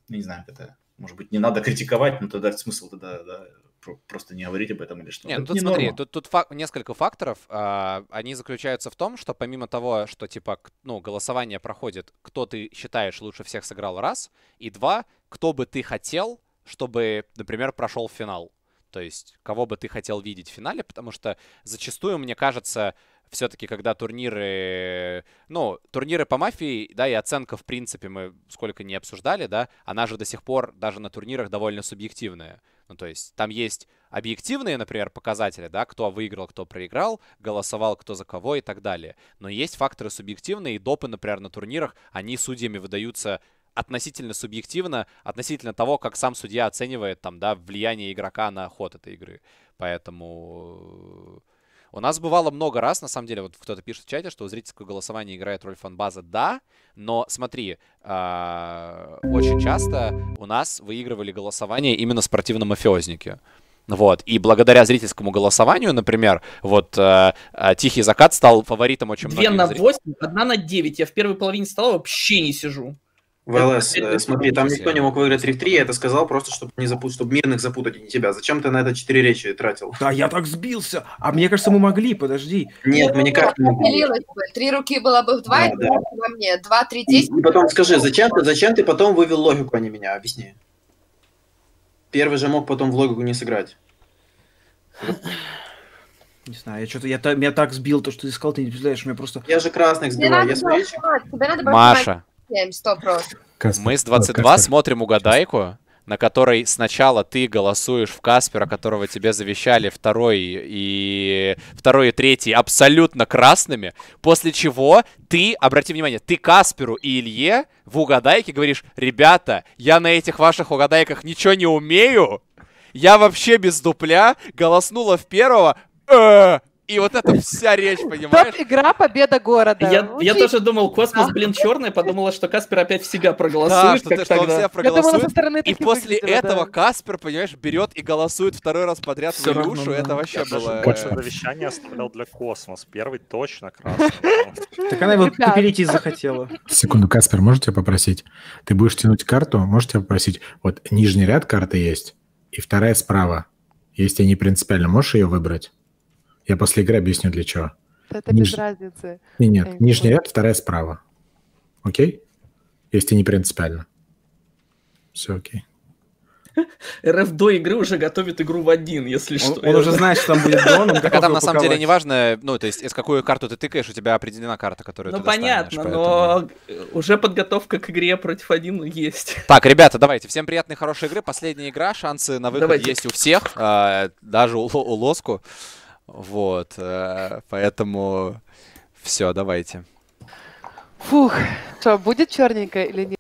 не знаю, это, может быть, не надо критиковать, но тогда смысл тогда да, про- просто не говорить об этом или что. Не, Это ну тут смотри, норма. тут, тут фак- несколько факторов. а, они заключаются в том, что помимо того, что типа, ну, голосование проходит, кто ты считаешь лучше всех сыграл раз, и два, кто бы ты хотел, чтобы, например, прошел финал. То есть, кого бы ты хотел видеть в финале, потому что зачастую, мне кажется, все-таки, когда турниры, ну, турниры по мафии, да, и оценка, в принципе, мы сколько не обсуждали, да, она же до сих пор даже на турнирах довольно субъективная. Ну, то есть там есть объективные, например, показатели, да, кто выиграл, кто проиграл, голосовал кто за кого и так далее. Но есть факторы субъективные, и допы, например, на турнирах, они судьями выдаются относительно субъективно, относительно того, как сам судья оценивает там, да, влияние игрока на ход этой игры. Поэтому э, у нас бывало много раз, на самом деле, вот кто-то пишет в чате, что у зрительского голосования играет роль фанбаза, да, но смотри, а, очень часто у нас выигрывали голосование именно спортивно-мафиозники. Вот, и благодаря зрительскому голосованию, например, вот э, э, «Тихий закат» стал фаворитом очень Две многих на зрителей. 8, одна на 9. Я в первой половине стола вообще не сижу. ВЛС, Это- э, смотри, там никто не мог выиграть 3 в 3, я это сказал просто, чтобы не запутать, чтобы мирных запутать, а не тебя. Зачем ты на это 4 речи тратил? Да, я так сбился. А мне кажется, мы могли, подожди. Нет, мы никак не могли. Три руки было бы в два, Да, и да. два во мне. Два, три, И, десять. и потом скажи, зачем ты, зачем ты потом вывел логику, а не меня? Объясни. Первый же мог потом в логику не сыграть. Не знаю, я что-то, я, та- меня так сбил, то, что ты сказал, ты не представляешь, у меня просто... Я же красных надо я было Маша, Каспер, мы с э, 22 Каспер, смотрим угадайку, на которой сначала ты голосуешь в Каспера, которого тебе завещали второй и второй и третий абсолютно красными, после чего ты, обрати внимание, ты Касперу и Илье в угадайке говоришь, ребята, я на этих ваших угадайках ничего не умею, я вообще без дупля голоснула в первого, «Э». и вот это вся речь, понимаешь? Топ-игра «Победа города». Я, Ну, я тоже думал, космос, блин, черный, подумала, что Каспер опять в себя проголосует, Да, что, как ты, что он себя Я думала, проголосует. со стороны И после этого да. Каспер, понимаешь, берет и голосует второй раз подряд в равно, Илюшу. да. Это вообще было... больше э, завещание оставлял для космос. Первый точно красный. Так она его попереть захотела. Секунду, Каспер, можете попросить? Ты будешь тянуть карту, можете попросить? Вот нижний ряд карты есть, и вторая справа. Если не принципиально, можешь ее выбрать? Я после игры объясню, для чего. Это без Ниж- разницы. Не, нет, не нижний ряд, вторая справа. Окей? Если не принципиально. Все окей. РФ до игры уже готовит игру в один, если Он, что. он уже знает, что там будет дрон, он Так а там на самом деле не важно, ну, то есть, из какую карту ты тыкаешь, у тебя определена карта, которую Ну ты достанешь, понятно, поэтому- но уже подготовка к игре против один есть. Так, ребята, давайте, всем приятной, хорошей игры. Последняя игра, шансы на выход Давайте. есть у всех, а, даже у, у Лоску. Вот, э, поэтому все, давайте. Фух, что, будет черненько или нет?